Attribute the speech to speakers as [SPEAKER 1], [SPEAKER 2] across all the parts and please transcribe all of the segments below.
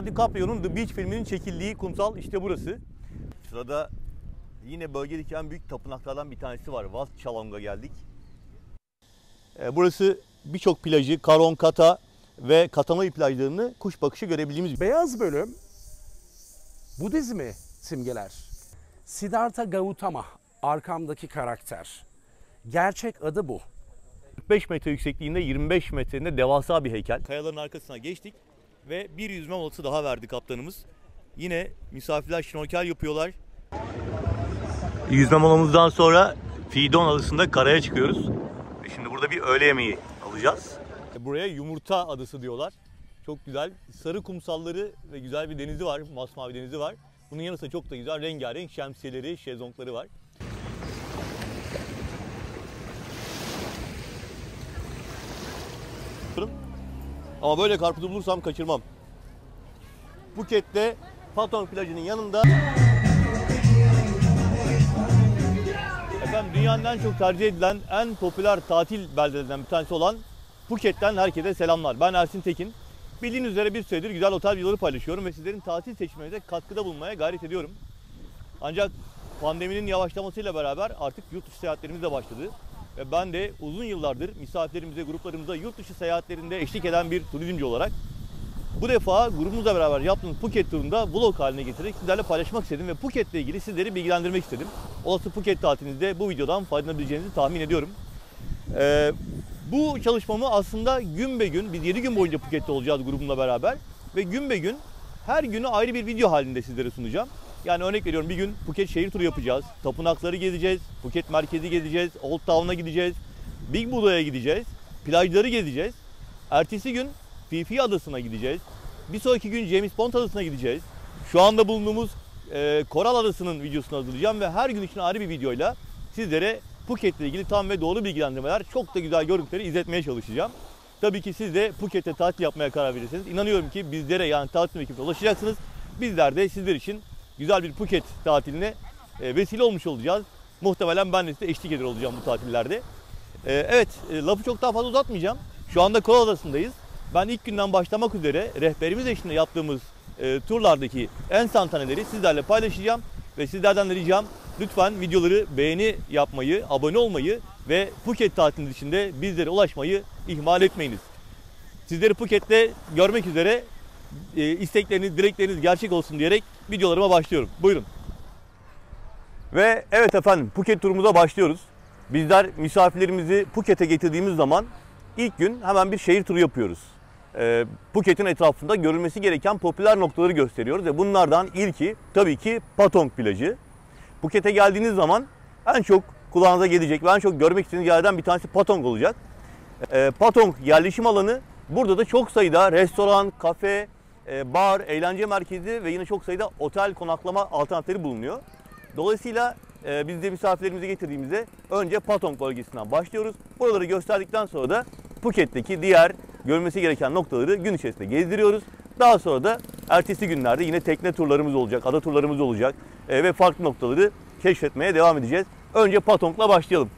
[SPEAKER 1] Leonardo DiCaprio'nun The Beach filminin çekildiği kumsal işte burası. Sırada yine bölgedeki en büyük tapınaklardan bir tanesi var. Vast Chalong'a geldik. Ee, Burası birçok plajı, Karon, Kata ve Katamari plajlarını kuş bakışı görebildiğimiz
[SPEAKER 2] Beyaz bölüm Budizmi simgeler. Siddhartha Gautama arkamdaki karakter. Gerçek adı bu.
[SPEAKER 1] 45 metre yüksekliğinde 25 metreinde devasa bir heykel. Kayaların arkasına geçtik ve bir yüzme molası daha verdi kaptanımız. Yine misafirler şnorkel yapıyorlar. Yüzme molamızdan sonra Fidon adasında karaya çıkıyoruz. Ve Şimdi burada bir öğle yemeği alacağız. Buraya Yumurta Adası diyorlar. Çok güzel. Sarı kumsalları ve güzel bir denizi var. Masmavi denizi var. Bunun yanı sıra çok da güzel rengarenk şemsiyeleri, şezlongları var. Ama böyle karpuzu bulursam kaçırmam. Phuket'te Patong plajının yanında Efendim dünyanın en çok tercih edilen en popüler tatil beldelerinden bir tanesi olan Phuket'ten herkese selamlar. Ben Ersin Tekin. Bildiğiniz üzere bir süredir güzel otel videoları paylaşıyorum ve sizlerin tatil seçimlerinize katkıda bulunmaya gayret ediyorum. Ancak pandeminin yavaşlamasıyla beraber artık yurt dışı seyahatlerimiz de başladı. Ve ben de uzun yıllardır misafirlerimize, gruplarımıza yurt dışı seyahatlerinde eşlik eden bir turizmci olarak bu defa grubumuzla beraber yaptığımız Phuket turunda vlog haline getirerek sizlerle paylaşmak istedim ve Phuket'le ilgili sizleri bilgilendirmek istedim. Olası Phuket tatilinizde bu videodan faydalanabileceğinizi tahmin ediyorum. Ee, bu çalışmamı aslında gün be gün, biz 7 gün boyunca Phuket'te olacağız grubumla beraber ve gün be gün her günü ayrı bir video halinde sizlere sunacağım. Yani örnek veriyorum bir gün Phuket şehir turu yapacağız. Tapınakları gezeceğiz. Phuket merkezi gezeceğiz. Old Town'a gideceğiz. Big Buda'ya gideceğiz. Plajları gezeceğiz. Ertesi gün Fifi Adası'na gideceğiz. Bir sonraki gün James Bond Adası'na gideceğiz. Şu anda bulunduğumuz e, Koral Adası'nın videosunu hazırlayacağım ve her gün için ayrı bir videoyla sizlere Phuket ile ilgili tam ve doğru bilgilendirmeler, çok da güzel görüntüleri izletmeye çalışacağım. Tabii ki siz de Phuket'te tatil yapmaya karar verirseniz inanıyorum ki bizlere yani tatil ekibine ulaşacaksınız. Bizler de sizler için güzel bir Phuket tatiline e, vesile olmuş olacağız. Muhtemelen ben de size eşlik eder olacağım bu tatillerde. E, evet, e, lafı çok daha fazla uzatmayacağım. Şu anda Koral Adası'ndayız. Ben ilk günden başlamak üzere rehberimiz eşliğinde yaptığımız turlardaki en santaneleri sizlerle paylaşacağım. Ve sizlerden de ricam lütfen videoları beğeni yapmayı, abone olmayı ve Phuket tatiliniz içinde bizlere ulaşmayı ihmal etmeyiniz. Sizleri Phuket'te görmek üzere e, istekleriniz, dilekleriniz gerçek olsun diyerek videolarıma başlıyorum. Buyurun. Ve evet efendim Phuket turumuza başlıyoruz. Bizler misafirlerimizi Phuket'e getirdiğimiz zaman ilk gün hemen bir şehir turu yapıyoruz. Ee, Phuket'in etrafında görülmesi gereken popüler noktaları gösteriyoruz ve bunlardan ilki tabii ki Patong plajı. Phuket'e geldiğiniz zaman en çok kulağınıza gelecek ve en çok görmek istediğiniz yerden bir tanesi Patong olacak. Ee, Patong yerleşim alanı burada da çok sayıda restoran, kafe, e, bar, eğlence merkezi ve yine çok sayıda otel konaklama alternatifleri bulunuyor. Dolayısıyla e, biz de misafirlerimizi getirdiğimizde önce Patong bölgesinden başlıyoruz. Buraları gösterdikten sonra da Phuket'teki diğer görülmesi gereken noktaları gün içerisinde gezdiriyoruz. Daha sonra da ertesi günlerde yine tekne turlarımız olacak, ada turlarımız olacak e, ve farklı noktaları keşfetmeye devam edeceğiz. Önce Patong'la başlayalım.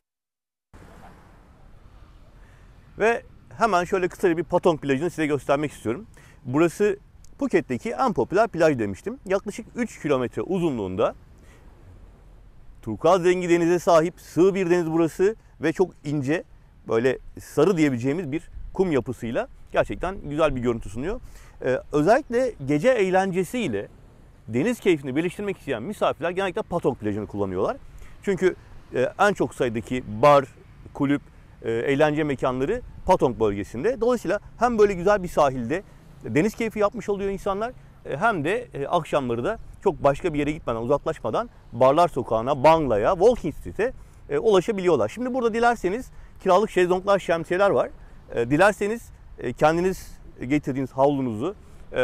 [SPEAKER 1] Ve hemen şöyle kısaca bir Patong plajını size göstermek istiyorum. Burası Phuket'teki en popüler plaj demiştim. Yaklaşık 3 kilometre uzunluğunda turkuaz rengi denize sahip sığ bir deniz burası ve çok ince böyle sarı diyebileceğimiz bir kum yapısıyla gerçekten güzel bir görüntü sunuyor. Ee, özellikle gece eğlencesiyle deniz keyfini birleştirmek isteyen misafirler genellikle Patong plajını kullanıyorlar. Çünkü e, en çok sayıdaki bar, kulüp, e, eğlence mekanları Patong bölgesinde. Dolayısıyla hem böyle güzel bir sahilde deniz keyfi yapmış oluyor insanlar e, hem de e, akşamları da çok başka bir yere gitmeden, uzaklaşmadan Barlar Sokağı'na, Bangla'ya, Walking Street'e e, ulaşabiliyorlar. Şimdi burada dilerseniz kiralık şezlonglar, şemsiyeler var. Dilerseniz kendiniz getirdiğiniz havlunuzu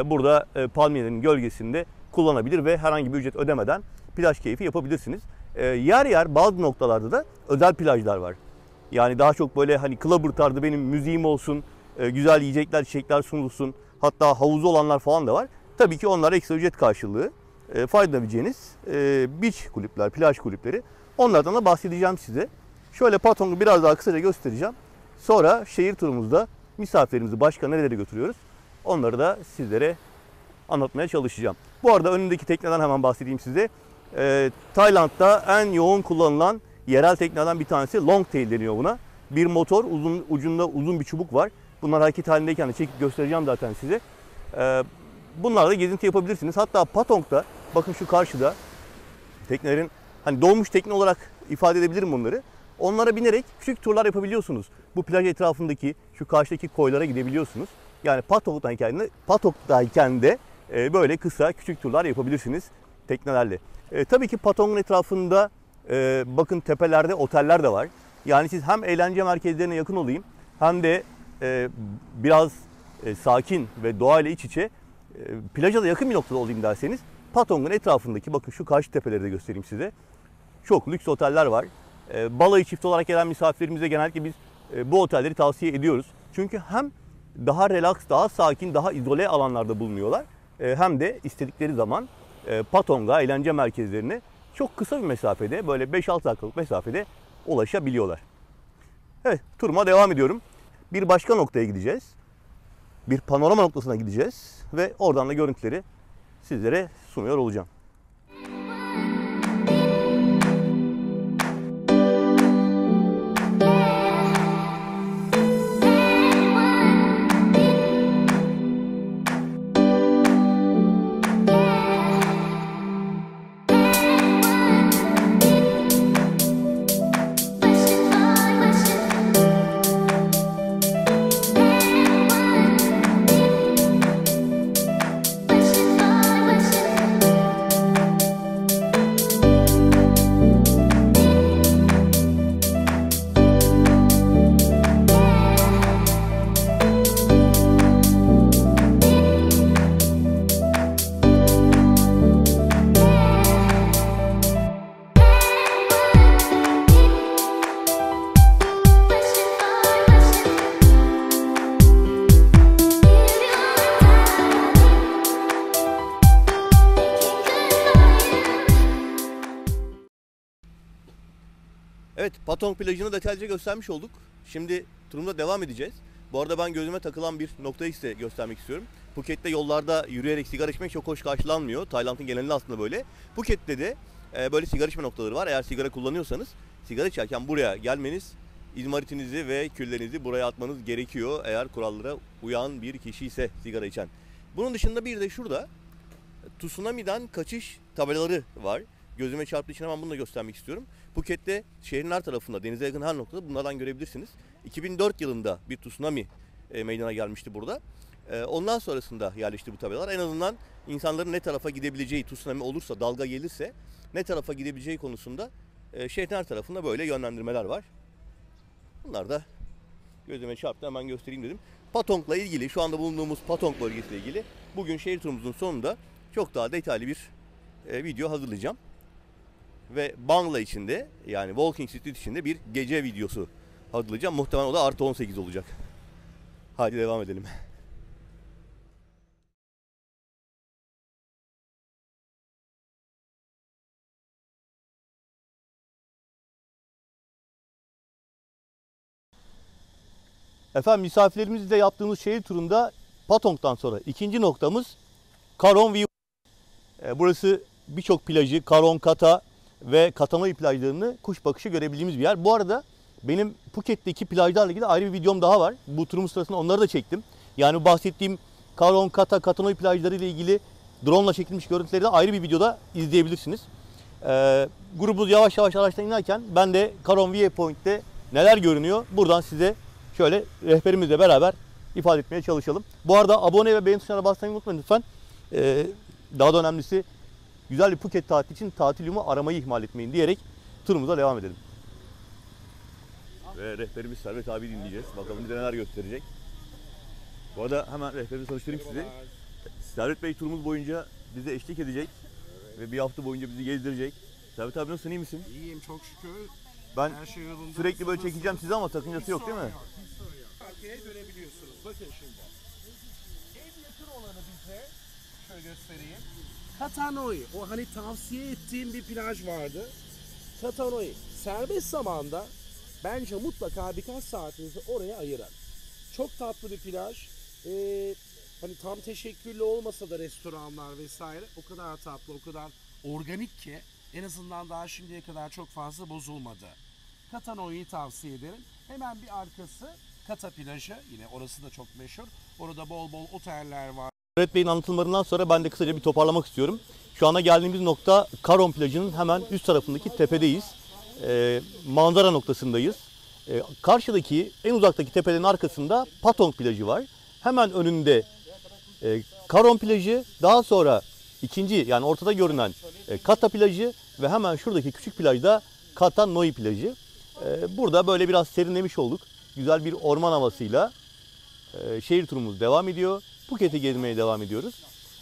[SPEAKER 1] burada palmiyelerin gölgesinde kullanabilir ve herhangi bir ücret ödemeden plaj keyfi yapabilirsiniz. Yer yer bazı noktalarda da özel plajlar var. Yani daha çok böyle hani clubber tarzı benim müziğim olsun, güzel yiyecekler, içecekler sunulsun. Hatta havuzu olanlar falan da var. Tabii ki onlar ekstra ücret karşılığı e, faydalanabileceğiniz e, beach kulüpler, plaj kulüpleri. Onlardan da bahsedeceğim size. Şöyle Patong'u biraz daha kısaca göstereceğim. Sonra şehir turumuzda misafirlerimizi başka nerelere götürüyoruz? Onları da sizlere anlatmaya çalışacağım. Bu arada önündeki tekneden hemen bahsedeyim size. Ee, Tayland'da en yoğun kullanılan yerel teknelerden bir tanesi longtail deniyor buna. Bir motor, uzun ucunda uzun bir çubuk var. Bunlar hareket halindeyken de çekip göstereceğim zaten size. Ee, bunlarla gezinti yapabilirsiniz. Hatta Patong'da bakın şu karşıda teknelerin hani dolmuş tekne olarak ifade edebilirim bunları. Onlara binerek küçük turlar yapabiliyorsunuz. Bu plaj etrafındaki şu karşıdaki koylara gidebiliyorsunuz. Yani Patok'tayken de, Patok'tayken de e, böyle kısa küçük turlar yapabilirsiniz teknelerle. E, tabii ki Patong'un etrafında e, bakın tepelerde oteller de var. Yani siz hem eğlence merkezlerine yakın olayım hem de e, biraz e, sakin ve doğayla iç içe e, plaja da yakın bir noktada olayım derseniz Patong'un etrafındaki bakın şu karşı tepeleri de göstereyim size. Çok lüks oteller var. E, balayı çift olarak gelen misafirlerimize genellikle biz e, bu otelleri tavsiye ediyoruz. Çünkü hem daha relax, daha sakin, daha izole alanlarda bulunuyorlar. E, hem de istedikleri zaman e, Patong'a, eğlence merkezlerine çok kısa bir mesafede, böyle 5-6 dakikalık mesafede ulaşabiliyorlar. Evet, turuma devam ediyorum. Bir başka noktaya gideceğiz. Bir panorama noktasına gideceğiz ve oradan da görüntüleri sizlere sunuyor olacağım. Patong plajını detaylıca göstermiş olduk. Şimdi turumda devam edeceğiz. Bu arada ben gözüme takılan bir noktayı size göstermek istiyorum. Phuket'te yollarda yürüyerek sigara içmek çok hoş karşılanmıyor. Tayland'ın genelinde aslında böyle. Phuket'te de e, böyle sigara içme noktaları var. Eğer sigara kullanıyorsanız sigara içerken buraya gelmeniz, izmaritinizi ve küllerinizi buraya atmanız gerekiyor. Eğer kurallara uyan bir kişi ise sigara içen. Bunun dışında bir de şurada Tsunami'den kaçış tabelaları var. Gözüme çarptığı için hemen bunu da göstermek istiyorum. Phuket'te şehrin her tarafında, denize yakın her noktada bunlardan görebilirsiniz. 2004 yılında bir tsunami e, meydana gelmişti burada. E, ondan sonrasında yerleşti bu tabelalar. En azından insanların ne tarafa gidebileceği, tsunami olursa, dalga gelirse ne tarafa gidebileceği konusunda e, şehrin her tarafında böyle yönlendirmeler var. Bunlar da gözüme çarptı hemen göstereyim dedim. Patong'la ilgili, şu anda bulunduğumuz Patong bölgesiyle ilgili bugün şehir turumuzun sonunda çok daha detaylı bir e, video hazırlayacağım. Ve Bangla içinde yani Walking Street içinde bir gece videosu hazırlayacağım. Muhtemelen o da artı 18 olacak. Hadi devam edelim. Efendim misafirlerimizle yaptığımız şehir turunda Patong'dan sonra ikinci noktamız Karon View. E, Burası birçok plajı, Karon Kata ve Katanoi plajlarını kuş bakışı görebildiğimiz bir yer. Bu arada benim Phuket'teki plajlarla ilgili ayrı bir videom daha var. Bu turum sırasında onları da çektim. Yani bahsettiğim Karon Kata, Katanoi plajları ile ilgili drone ile çekilmiş görüntüleri de ayrı bir videoda izleyebilirsiniz. E, grubumuz yavaş yavaş araçtan inerken ben de Karon Viewpoint'te neler görünüyor buradan size şöyle rehberimizle beraber ifade etmeye çalışalım. Bu arada abone ve beğeni tuşlarına basmayı unutmayın lütfen. Ee, daha da önemlisi güzel bir Phuket tatili için tatil yumu aramayı ihmal etmeyin diyerek turumuza devam edelim. Ve rehberimiz Servet abi dinleyeceğiz. Bakalım bize neler gösterecek. Bu arada hemen rehberimizi tanıştırayım size. Servet Bey turumuz boyunca bize eşlik edecek. Ve bir hafta boyunca bizi gezdirecek. Servet abi nasılsın iyi misin?
[SPEAKER 3] İyiyim çok şükür.
[SPEAKER 1] Ben
[SPEAKER 3] Her şey yolunda.
[SPEAKER 1] sürekli böyle çekeceğim sizi ama sakıncası yok değil mi?
[SPEAKER 3] Arkaya dönebiliyorsunuz. Bakın şimdi. En yakın olanı bize şöyle göstereyim. Katanoi. O hani tavsiye ettiğim bir plaj vardı. Katanoi. Serbest zamanda bence mutlaka birkaç saatinizi oraya ayırın. Çok tatlı bir plaj. Ee, hani tam teşekküllü olmasa da restoranlar vesaire o kadar tatlı, o kadar organik ki en azından daha şimdiye kadar çok fazla bozulmadı. Katanoi'yi tavsiye ederim. Hemen bir arkası Kata plajı. Yine orası da çok meşhur. Orada bol bol oteller var.
[SPEAKER 1] Servet Bey'in anlatımlarından sonra ben de kısaca bir toparlamak istiyorum. Şu anda geldiğimiz nokta Karon plajının hemen üst tarafındaki tepedeyiz. Ee, manzara noktasındayız. Ee, karşıdaki en uzaktaki tepenin arkasında Patong plajı var. Hemen önünde e, Karon plajı, daha sonra ikinci yani ortada görünen e, Kata plajı ve hemen şuradaki küçük plajda Kata Noi plajı. Ee, burada böyle biraz serinlemiş olduk. Güzel bir orman havasıyla e, şehir turumuz devam ediyor. Phuket'i gezmeye devam ediyoruz.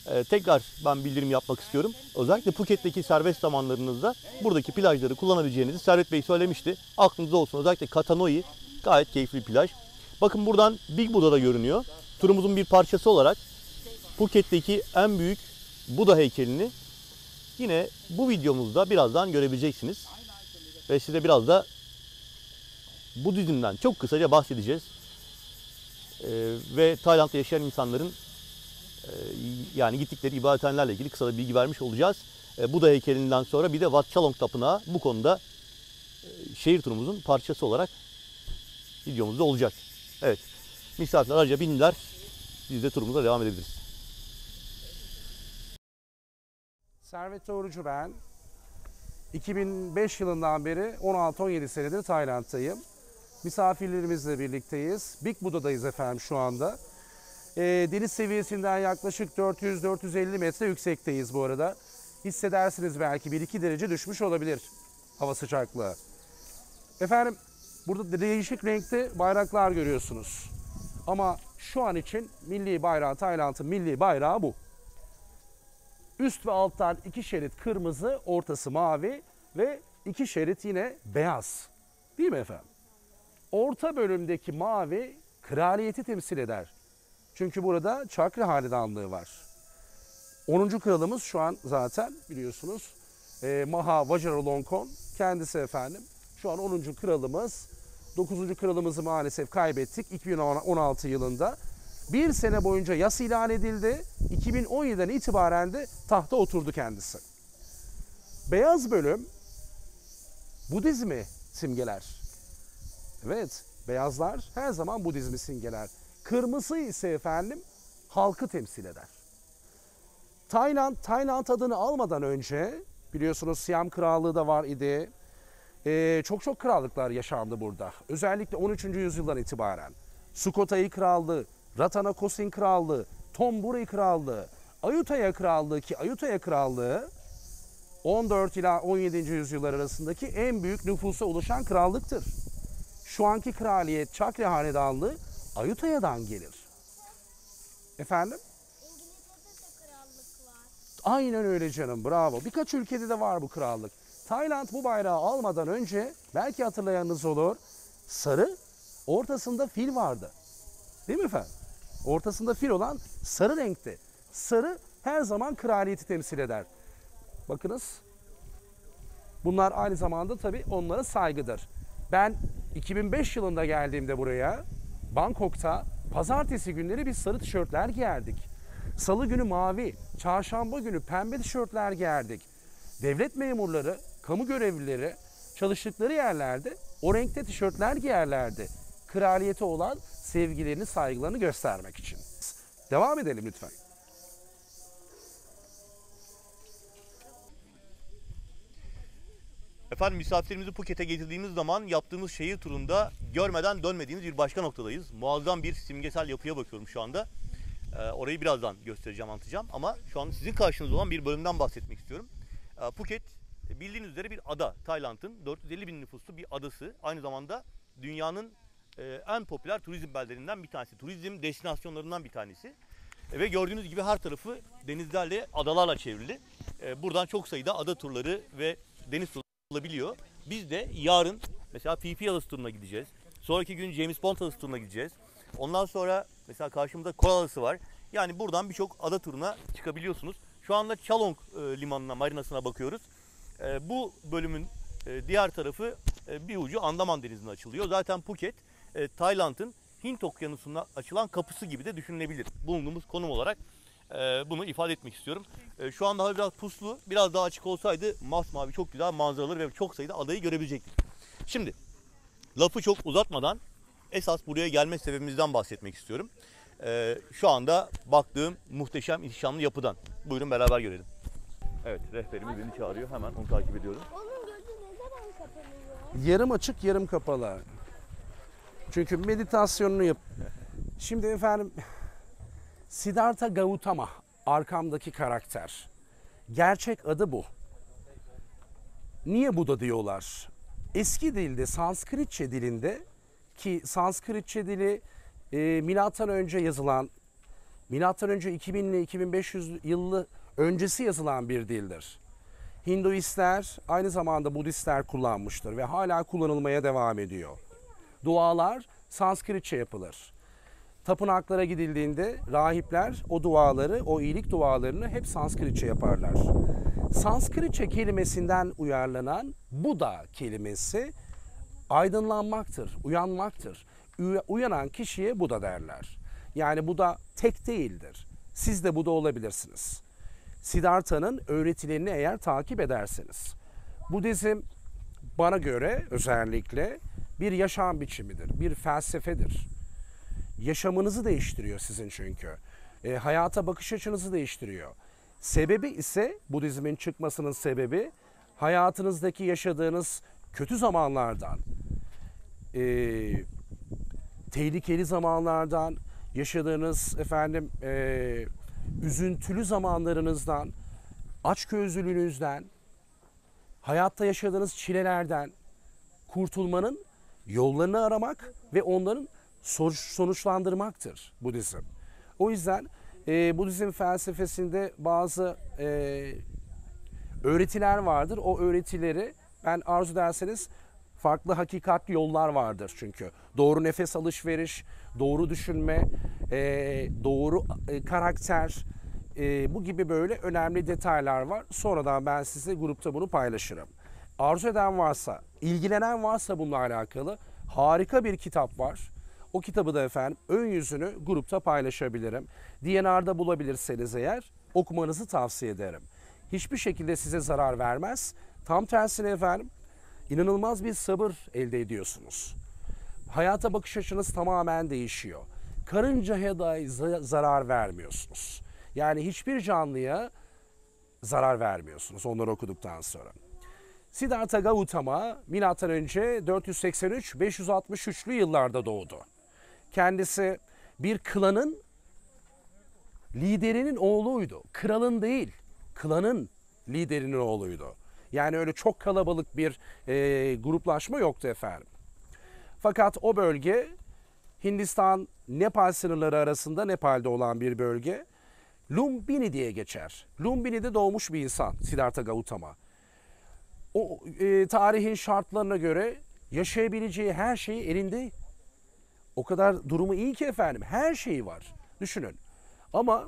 [SPEAKER 1] E, tekrar ben bildirim yapmak istiyorum. Özellikle Phuket'teki serbest zamanlarınızda buradaki plajları kullanabileceğinizi Servet Bey söylemişti. Aklınızda olsun. Özellikle Katanoi gayet keyifli plaj. Bakın buradan Big Buddha da görünüyor. Turumuzun bir parçası olarak Phuket'teki en büyük Buda heykelini yine bu videomuzda birazdan görebileceksiniz. Ve size biraz da Budizm'den çok kısaca bahsedeceğiz. Ee, ve Tayland'da yaşayan insanların e, yani gittikleri ibadethanelerle ilgili kısa da bilgi vermiş olacağız. E, Buda heykelinden sonra bir de Wat Chalong Tapınağı bu konuda e, şehir turumuzun parçası olarak videomuzda olacak. Evet. Misafirler araca bindiler. Biz de turumuza devam edebiliriz.
[SPEAKER 2] Servet Doğrucu ben. 2005 yılından beri 16-17 senedir Tayland'tayım. Misafirlerimizle birlikteyiz. Big Buda'dayız efendim şu anda. Ee, deniz seviyesinden yaklaşık 400-450 metre yüksekteyiz bu arada. Hissedersiniz belki 1-2 derece düşmüş olabilir hava sıcaklığı. Efendim burada değişik renkte bayraklar görüyorsunuz. Ama şu an için milli bayrağı, Tayland'ın milli bayrağı bu. Üst ve alttan iki şerit kırmızı, ortası mavi ve iki şerit yine beyaz. Değil mi efendim? Orta bölümdeki mavi kraliyeti temsil eder. Çünkü burada Çakra Hanedanlığı var. 10. kralımız şu an zaten biliyorsunuz e, Maha Vajiralongkorn kendisi efendim. Şu an 10. kralımız. 9. kralımızı maalesef kaybettik 2016 yılında. Bir sene boyunca yas ilan edildi. 2017'den itibaren de tahta oturdu kendisi. Beyaz bölüm Budizmi simgeler. Evet, beyazlar her zaman Budizmi simgeler. Kırmızı ise efendim halkı temsil eder. Tayland, Tayland adını almadan önce biliyorsunuz Siam Krallığı da var idi. Ee, çok çok krallıklar yaşandı burada. Özellikle 13. yüzyıldan itibaren. Sukhothai Krallığı, Ratanakosin Krallığı, Tomburi Krallığı, Ayutthaya Krallığı ki Ayutthaya Krallığı 14 ila 17. yüzyıllar arasındaki en büyük nüfusa ulaşan krallıktır. Şu anki kraliyet Çakra Hanedanlığı Ayutthaya'dan gelir. Efendim?
[SPEAKER 4] İngiltere'de krallık var.
[SPEAKER 2] Aynen öyle canım bravo. Birkaç ülkede de var bu krallık. Tayland bu bayrağı almadan önce belki hatırlayanınız olur. Sarı ortasında fil vardı. Değil mi efendim? Ortasında fil olan sarı renkte. Sarı her zaman kraliyeti temsil eder. Bakınız. Bunlar aynı zamanda tabii onlara saygıdır. Ben 2005 yılında geldiğimde buraya Bangkok'ta pazartesi günleri biz sarı tişörtler giyerdik. Salı günü mavi, çarşamba günü pembe tişörtler giyerdik. Devlet memurları, kamu görevlileri çalıştıkları yerlerde o renkte tişörtler giyerlerdi. Kraliyete olan sevgilerini, saygılarını göstermek için. Devam edelim lütfen.
[SPEAKER 1] Efendim misafirlerimizi Phuket'e getirdiğimiz zaman yaptığımız şehir turunda görmeden dönmediğimiz bir başka noktadayız. Muazzam bir simgesel yapıya bakıyorum şu anda. Ee, orayı birazdan göstereceğim, anlatacağım. Ama şu an sizin karşınızda olan bir bölümden bahsetmek istiyorum. Ee, Phuket bildiğiniz üzere bir ada. Tayland'ın 450 bin nüfuslu bir adası. Aynı zamanda dünyanın e, en popüler turizm beldelerinden bir tanesi. Turizm destinasyonlarından bir tanesi. E, Ve gördüğünüz gibi her tarafı denizlerle, adalarla çevrili. E, Buradan çok sayıda ada turları ve deniz turları olabiliyor. Biz de yarın mesela PP adası turuna gideceğiz. Sonraki gün James Bond adası turuna gideceğiz. Ondan sonra mesela karşımda Koral adası var. Yani buradan birçok ada turuna çıkabiliyorsunuz. Şu anda Chalong e, limanına, marinasına bakıyoruz. E, bu bölümün e, diğer tarafı bir ucu Andaman Denizi'ne açılıyor. Zaten Phuket Tayland'ın Hint Okyanusu'na açılan kapısı gibi de düşünülebilir. Bulunduğumuz konum olarak bunu ifade etmek istiyorum. E, şu anda hava biraz puslu. Biraz daha açık olsaydı masmavi çok güzel manzaraları ve çok sayıda adayı görebilecektik. Şimdi lafı çok uzatmadan esas buraya gelme sebebimizden bahsetmek istiyorum. E, şu anda baktığım muhteşem ihtişamlı yapıdan. Buyurun beraber görelim. Evet rehberimiz beni çağırıyor. Hemen onu takip ediyorum.
[SPEAKER 4] Onun gözü ne zaman kapanıyor?
[SPEAKER 2] Yarım açık, yarım kapalı. Çünkü meditasyonunu yap. Şimdi efendim Siddhartha Gautama arkamdaki karakter. Gerçek adı bu. Niye Buda diyorlar? Eski dilde Sanskritçe dilinde ki Sanskritçe dili e, milattan önce yazılan milattan önce 2000 ile 2500 yılı öncesi yazılan bir dildir. Hinduistler aynı zamanda Budistler kullanmıştır ve hala kullanılmaya devam ediyor. Dualar Sanskritçe yapılır. Tapınaklara gidildiğinde rahipler o duaları, o iyilik dualarını hep Sanskritçe yaparlar. Sanskritçe kelimesinden uyarlanan Buda kelimesi aydınlanmaktır, uyanmaktır. Uy- Uyanan kişiye Buda derler. Yani Buda tek değildir. Siz de Buda olabilirsiniz. Siddhartha'nın öğretilerini eğer takip ederseniz. Budizm bana göre özellikle bir yaşam biçimidir, bir felsefedir. Yaşamınızı değiştiriyor sizin çünkü. E, hayata bakış açınızı değiştiriyor. Sebebi ise Budizmin çıkmasının sebebi hayatınızdaki yaşadığınız kötü zamanlardan, e, tehlikeli zamanlardan, yaşadığınız efendim e, üzüntülü zamanlarınızdan, açgözlülüğünüzden, hayatta yaşadığınız çilelerden kurtulmanın yollarını aramak ve onların sonuçlandırmaktır Budizm. O yüzden e, Budizm felsefesinde bazı e, öğretiler vardır. O öğretileri ben arzu ederseniz farklı hakikatli yollar vardır çünkü. Doğru nefes alışveriş, doğru düşünme, e, doğru e, karakter, e, bu gibi böyle önemli detaylar var. Sonradan ben size grupta bunu paylaşırım. Arzu eden varsa, ilgilenen varsa bununla alakalı harika bir kitap var. O kitabı da efendim ön yüzünü grupta paylaşabilirim. DNR'da bulabilirseniz eğer okumanızı tavsiye ederim. Hiçbir şekilde size zarar vermez. Tam tersine efendim inanılmaz bir sabır elde ediyorsunuz. Hayata bakış açınız tamamen değişiyor. Karıncaya dahi za- zarar vermiyorsunuz. Yani hiçbir canlıya zarar vermiyorsunuz onları okuduktan sonra. Siddhartha Gautama önce 483-563'lü yıllarda doğdu. Kendisi bir klanın liderinin oğluydu. Kralın değil, klanın liderinin oğluydu. Yani öyle çok kalabalık bir e, gruplaşma yoktu efendim. Fakat o bölge Hindistan Nepal sınırları arasında Nepal'de olan bir bölge. Lumbini diye geçer. Lumbini'de doğmuş bir insan Siddhartha Gautama. O e, tarihin şartlarına göre yaşayabileceği her şeyi elinde. O kadar durumu iyi ki efendim. Her şeyi var. Düşünün. Ama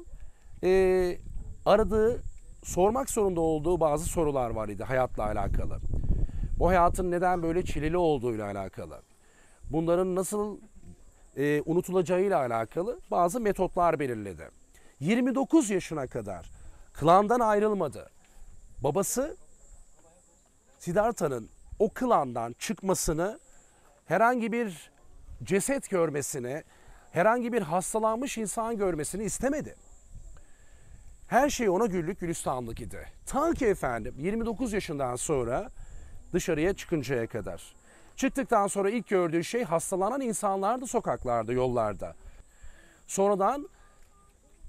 [SPEAKER 2] e, aradığı, sormak zorunda olduğu bazı sorular var idi hayatla alakalı. Bu hayatın neden böyle çileli olduğuyla alakalı. Bunların nasıl e, unutulacağıyla alakalı bazı metotlar belirledi. 29 yaşına kadar klandan ayrılmadı. Babası Siddhartha'nın o klandan çıkmasını, herhangi bir ceset görmesini, herhangi bir hastalanmış insan görmesini istemedi. Her şey ona güllük gülistanlık idi. Ta ki efendim 29 yaşından sonra dışarıya çıkıncaya kadar. Çıktıktan sonra ilk gördüğü şey hastalanan insanlardı sokaklarda, yollarda. Sonradan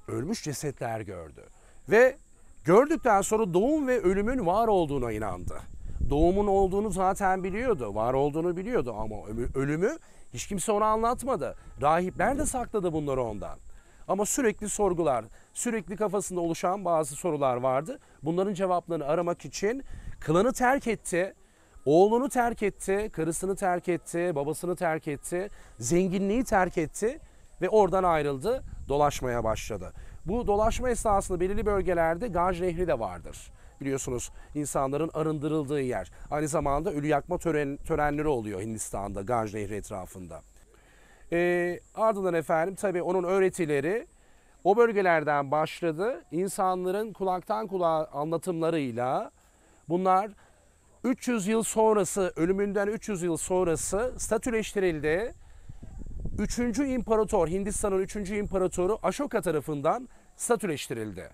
[SPEAKER 2] ölmüş cesetler gördü. Ve gördükten sonra doğum ve ölümün var olduğuna inandı. Doğumun olduğunu zaten biliyordu, var olduğunu biliyordu ama ölü- ölümü hiç kimse ona anlatmadı. Rahipler de sakladı bunları ondan. Ama sürekli sorgular, sürekli kafasında oluşan bazı sorular vardı. Bunların cevaplarını aramak için klanı terk etti. Oğlunu terk etti, karısını terk etti, babasını terk etti, zenginliği terk etti ve oradan ayrıldı, dolaşmaya başladı. Bu dolaşma esnasında belirli bölgelerde Ganj Nehri de vardır. Biliyorsunuz insanların arındırıldığı yer. Aynı zamanda ölü yakma tören, törenleri oluyor Hindistan'da Ganj Nehri etrafında. Ee, ardından efendim tabii onun öğretileri o bölgelerden başladı. İnsanların kulaktan kulağa anlatımlarıyla bunlar 300 yıl sonrası, ölümünden 300 yıl sonrası statüleştirildi. 3. İmparator, Hindistan'ın 3. İmparatoru Ashoka tarafından statüleştirildi.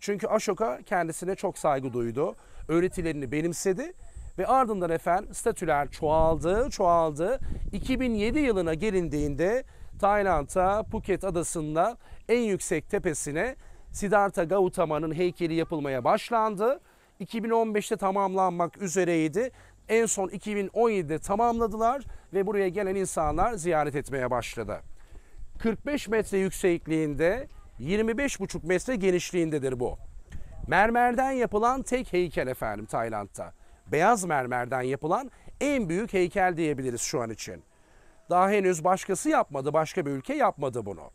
[SPEAKER 2] Çünkü Ashoka kendisine çok saygı duydu. Öğretilerini benimsedi ve ardından efendim statüler çoğaldı, çoğaldı. 2007 yılına gelindiğinde Tayland'a Phuket adasında en yüksek tepesine Siddhartha Gautama'nın heykeli yapılmaya başlandı. 2015'te tamamlanmak üzereydi. En son 2017'de tamamladılar ve buraya gelen insanlar ziyaret etmeye başladı. 45 metre yüksekliğinde, 25,5 metre genişliğindedir bu. Mermerden yapılan tek heykel efendim Tayland'da. Beyaz mermerden yapılan en büyük heykel diyebiliriz şu an için. Daha henüz başkası yapmadı, başka bir ülke yapmadı bunu.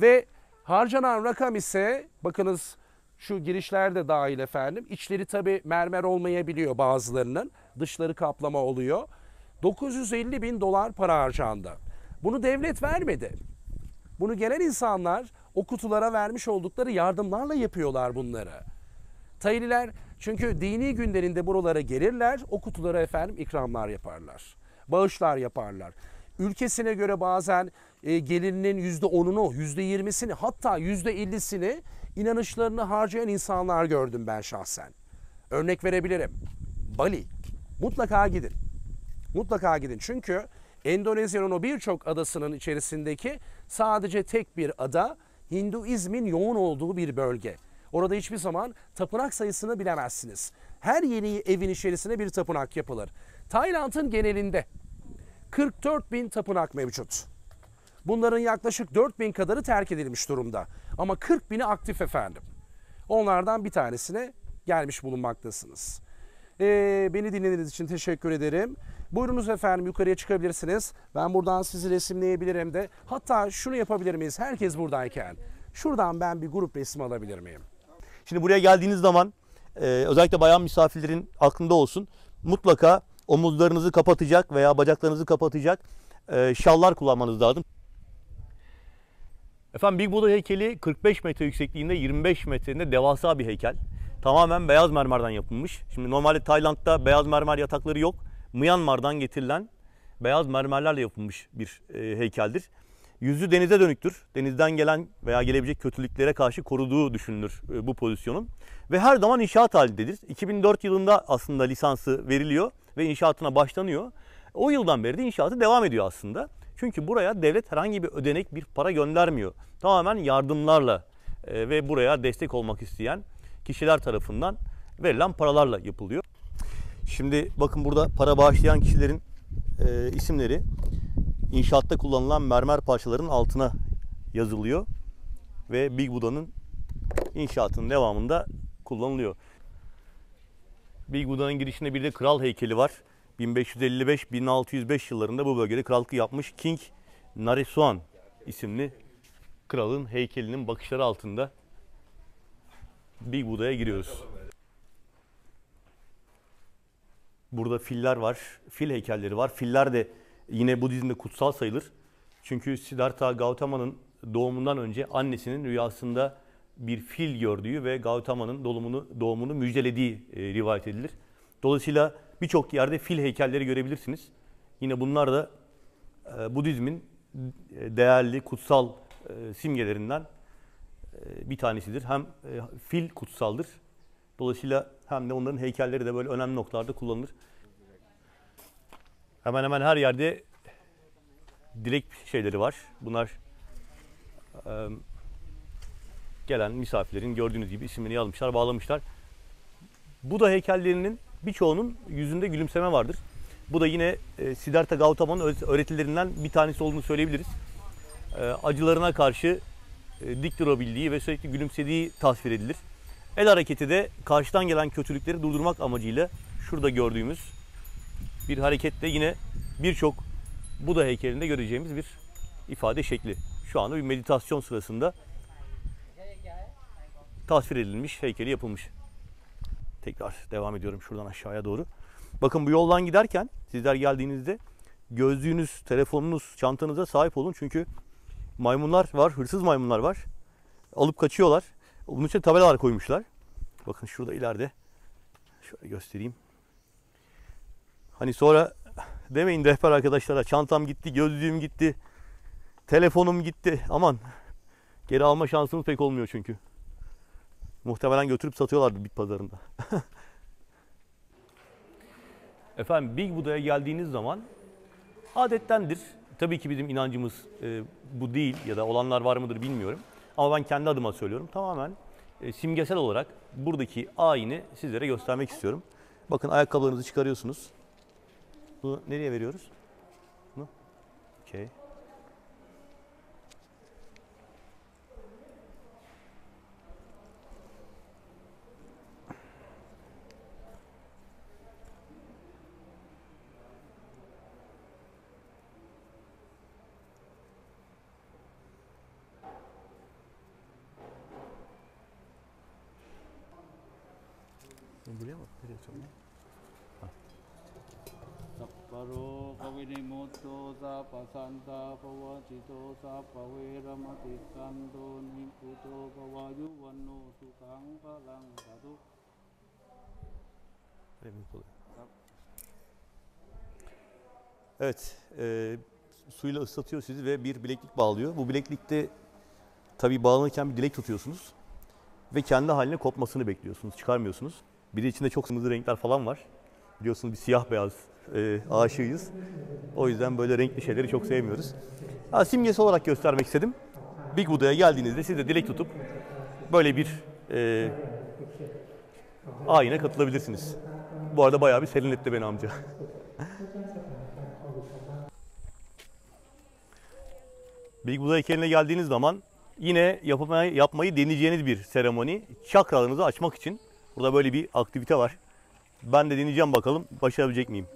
[SPEAKER 2] Ve harcanan rakam ise bakınız şu girişler de dahil efendim. İçleri tabi mermer olmayabiliyor bazılarının. Dışları kaplama oluyor. 950 bin dolar para harcandı. Bunu devlet vermedi. Bunu gelen insanlar o kutulara vermiş oldukları yardımlarla yapıyorlar bunları. Tayililer çünkü dini günlerinde buralara gelirler, o kutulara efendim ikramlar yaparlar. Bağışlar yaparlar. Ülkesine göre bazen e, gelirinin yüzde onunu, yüzde yirmisini hatta yüzde ellisini inanışlarını harcayan insanlar gördüm ben şahsen. Örnek verebilirim. Bali. Mutlaka gidin. Mutlaka gidin. Çünkü Endonezya'nın o birçok adasının içerisindeki sadece tek bir ada Hinduizmin yoğun olduğu bir bölge. Orada hiçbir zaman tapınak sayısını bilemezsiniz. Her yeni evin içerisine bir tapınak yapılır. Tayland'ın genelinde 44 bin tapınak mevcut. Bunların yaklaşık 4 bin kadarı terk edilmiş durumda. Ama 40 bini aktif efendim. Onlardan bir tanesine gelmiş bulunmaktasınız. Ee, beni dinlediğiniz için teşekkür ederim. Buyurunuz efendim yukarıya çıkabilirsiniz. Ben buradan sizi resimleyebilirim de. Hatta şunu yapabilir miyiz herkes buradayken? Şuradan ben bir grup resmi alabilir miyim?
[SPEAKER 1] Şimdi buraya geldiğiniz zaman e, özellikle bayan misafirlerin aklında olsun. Mutlaka omuzlarınızı kapatacak veya bacaklarınızı kapatacak e, şallar kullanmanız lazım. Efendim Big Buddha heykeli 45 metre yüksekliğinde 25 metreinde devasa bir heykel. Tamamen beyaz mermerden yapılmış. Şimdi normalde Tayland'da beyaz mermer yatakları yok. Myanmar'dan getirilen beyaz mermerlerle yapılmış bir e, heykeldir. Yüzü denize dönüktür. Denizden gelen veya gelebilecek kötülüklere karşı koruduğu düşünülür e, bu pozisyonun. Ve her zaman inşaat halindedir. 2004 yılında aslında lisansı veriliyor ve inşaatına başlanıyor. O yıldan beri de inşaatı devam ediyor aslında. Çünkü buraya devlet herhangi bir ödenek, bir para göndermiyor. Tamamen yardımlarla e, ve buraya destek olmak isteyen kişiler tarafından verilen paralarla yapılıyor. Şimdi bakın burada para bağışlayan kişilerin e, isimleri inşaatta kullanılan mermer parçaların altına yazılıyor ve Big Buda'nın inşaatının devamında kullanılıyor. Big Buda'nın girişinde bir de kral heykeli var. 1555-1605 yıllarında bu bölgede krallık yapmış King Naresuan isimli kralın heykelinin bakışları altında Big Buda'ya giriyoruz. Burada filler var, fil heykelleri var. Filler de yine Budizm'de kutsal sayılır. Çünkü Siddhartha Gautama'nın doğumundan önce annesinin rüyasında bir fil gördüğü ve Gautama'nın doğumunu, doğumunu müjdelediği e, rivayet edilir. Dolayısıyla birçok yerde fil heykelleri görebilirsiniz. Yine bunlar da e, Budizmin e, değerli, kutsal e, simgelerinden e, bir tanesidir. Hem e, fil kutsaldır. Dolayısıyla hem de onların heykelleri de böyle önemli noktalarda kullanılır. Hemen hemen her yerde dilek şeyleri var. Bunlar e, gelen misafirlerin gördüğünüz gibi isimlerini yazmışlar, bağlamışlar. Bu da heykellerinin birçoğunun yüzünde gülümseme vardır. Bu da yine e, Siddhartha Gautama'nın öğretilerinden bir tanesi olduğunu söyleyebiliriz. E, acılarına karşı e, dik durabildiği ve sürekli gülümsediği tasvir edilir. El hareketi de karşıdan gelen kötülükleri durdurmak amacıyla şurada gördüğümüz bir hareketle yine birçok Buda heykelinde göreceğimiz bir ifade şekli. Şu anda bir meditasyon sırasında tasvir edilmiş, heykeli yapılmış. Tekrar devam ediyorum şuradan aşağıya doğru. Bakın bu yoldan giderken sizler geldiğinizde gözlüğünüz, telefonunuz, çantanıza sahip olun. Çünkü maymunlar var, hırsız maymunlar var. Alıp kaçıyorlar. Bunun için tabelalar koymuşlar. Bakın şurada ileride. Şöyle göstereyim. Hani sonra demeyin rehber arkadaşlara çantam gitti, gözlüğüm gitti, telefonum gitti. Aman geri alma şansımız pek olmuyor çünkü. Muhtemelen götürüp satıyorlar bit pazarında. Efendim Big Buda'ya geldiğiniz zaman adettendir. Tabii ki bizim inancımız e, bu değil ya da olanlar var mıdır bilmiyorum. Ama ben kendi adıma söylüyorum. Tamamen e, simgesel olarak buradaki ayini sizlere göstermek istiyorum. Bakın ayakkabılarınızı çıkarıyorsunuz. Bunu nereye veriyoruz? Bunu. Okey. buraya bak. Nereye
[SPEAKER 5] sonra? Sapparo pavinimoto sapasanta pavacito sapaviramati santo nikuto pavayu vanno
[SPEAKER 1] sukhang palang satu. Evet, e, suyla ıslatıyor sizi ve bir bileklik bağlıyor. Bu bileklikte tabii bağlanırken bir dilek tutuyorsunuz ve kendi haline kopmasını bekliyorsunuz, çıkarmıyorsunuz. Bir de içinde çok sınırlı renkler falan var. Biliyorsunuz biz siyah beyaz e, aşığıyız. O yüzden böyle renkli şeyleri çok sevmiyoruz. Ha, simgesi olarak göstermek istedim. Big Buda'ya geldiğinizde siz de dilek tutup böyle bir e, ayine katılabilirsiniz. Bu arada bayağı bir serinletti beni amca. Big Buddha heykeline geldiğiniz zaman yine yapmayı, yapmayı deneyeceğiniz bir seremoni. Çakralarınızı açmak için. Burada böyle bir aktivite var. Ben de deneyeceğim bakalım başarabilecek miyim?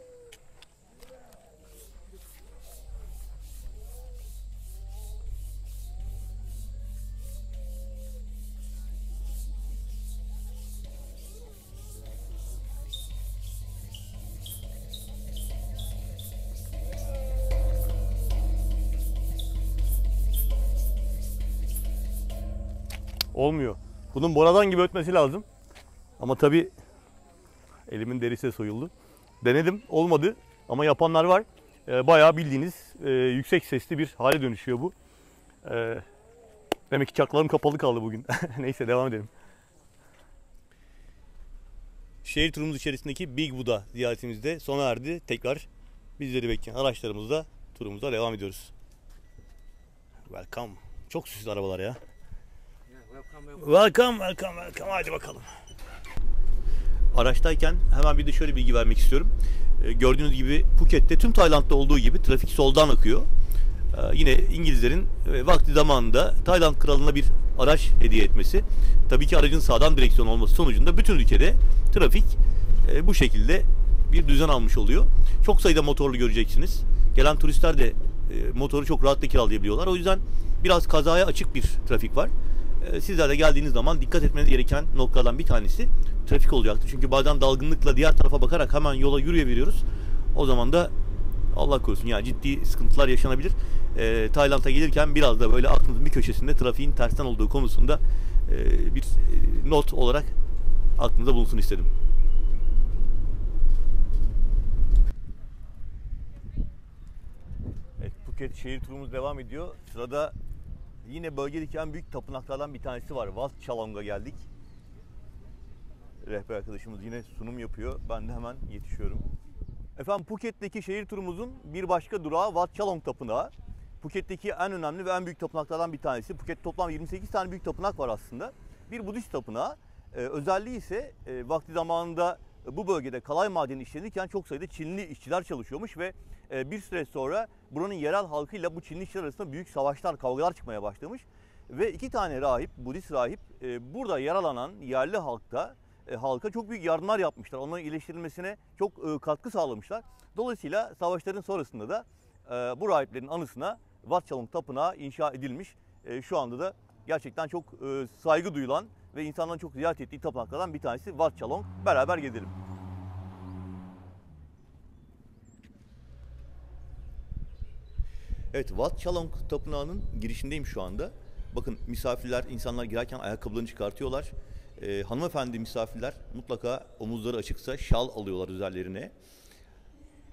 [SPEAKER 1] Olmuyor. Bunun boradan gibi ötmesi lazım. Ama tabii elimin derisi de soyuldu. Denedim olmadı ama yapanlar var. Ee, bayağı bildiğiniz e, yüksek sesli bir hale dönüşüyor bu. Ee, demek ki çaklarım kapalı kaldı bugün. Neyse devam edelim. Şehir turumuz içerisindeki Big Buddha ziyaretimiz de sona erdi. Tekrar bizleri bekleyen araçlarımızla turumuza devam ediyoruz. Welcome. Çok süslü arabalar ya. Welcome, welcome, welcome. Hadi bakalım. Araçtayken hemen bir de şöyle bilgi vermek istiyorum. Ee, gördüğünüz gibi Phuket'te tüm Tayland'da olduğu gibi trafik soldan akıyor. Ee, yine İngilizlerin e, vakti zamanında Tayland kralına bir araç hediye etmesi. Tabii ki aracın sağdan direksiyon olması sonucunda bütün ülkede trafik e, bu şekilde bir düzen almış oluyor. Çok sayıda motorlu göreceksiniz. Gelen turistler de e, motoru çok rahatlıkla kiralayabiliyorlar. O yüzden biraz kazaya açık bir trafik var. E, Sizler de geldiğiniz zaman dikkat etmeniz gereken noktalardan bir tanesi trafik olacaktır. Çünkü bazen dalgınlıkla diğer tarafa bakarak hemen yola yürüyeveriyoruz. O zaman da Allah korusun yani ciddi sıkıntılar yaşanabilir. E, Tayland'a gelirken biraz da böyle aklınızın bir köşesinde trafiğin tersten olduğu konusunda e, bir e, not olarak aklınızda bulunsun istedim. Evet, Phuket şehir turumuz devam ediyor. Sırada yine bölgedeki en büyük tapınaklardan bir tanesi var. Wat Chalong'a geldik. Rehber arkadaşımız yine sunum yapıyor. Ben de hemen yetişiyorum. Efendim Phuket'teki şehir turumuzun bir başka durağı Wat Chalong Tapınağı. Phuket'teki en önemli ve en büyük tapınaklardan bir tanesi. Phuket toplam 28 tane büyük tapınak var aslında. Bir Budist tapınağı. Ee, özelliği ise e, vakti zamanında bu bölgede kalay madeni işlenirken çok sayıda Çinli işçiler çalışıyormuş ve e, bir süre sonra buranın yerel halkıyla bu Çinli işçiler arasında büyük savaşlar, kavgalar çıkmaya başlamış. Ve iki tane rahip, Budist rahip e, burada yaralanan yerli halkta e, halka çok büyük yardımlar yapmışlar. Onların iyileştirilmesine çok katkı sağlamışlar. Dolayısıyla savaşların sonrasında da bu rahiplerin anısına Chalong Tapınağı inşa edilmiş. Şu anda da gerçekten çok saygı duyulan ve insanların çok ziyaret ettiği tapınaklardan bir tanesi Wat Chalong. Beraber gezelim. Evet, Wat Chalong Tapınağı'nın girişindeyim şu anda. Bakın misafirler, insanlar girerken ayakkabılarını çıkartıyorlar. Ee, hanımefendi misafirler mutlaka omuzları açıksa şal alıyorlar üzerlerine.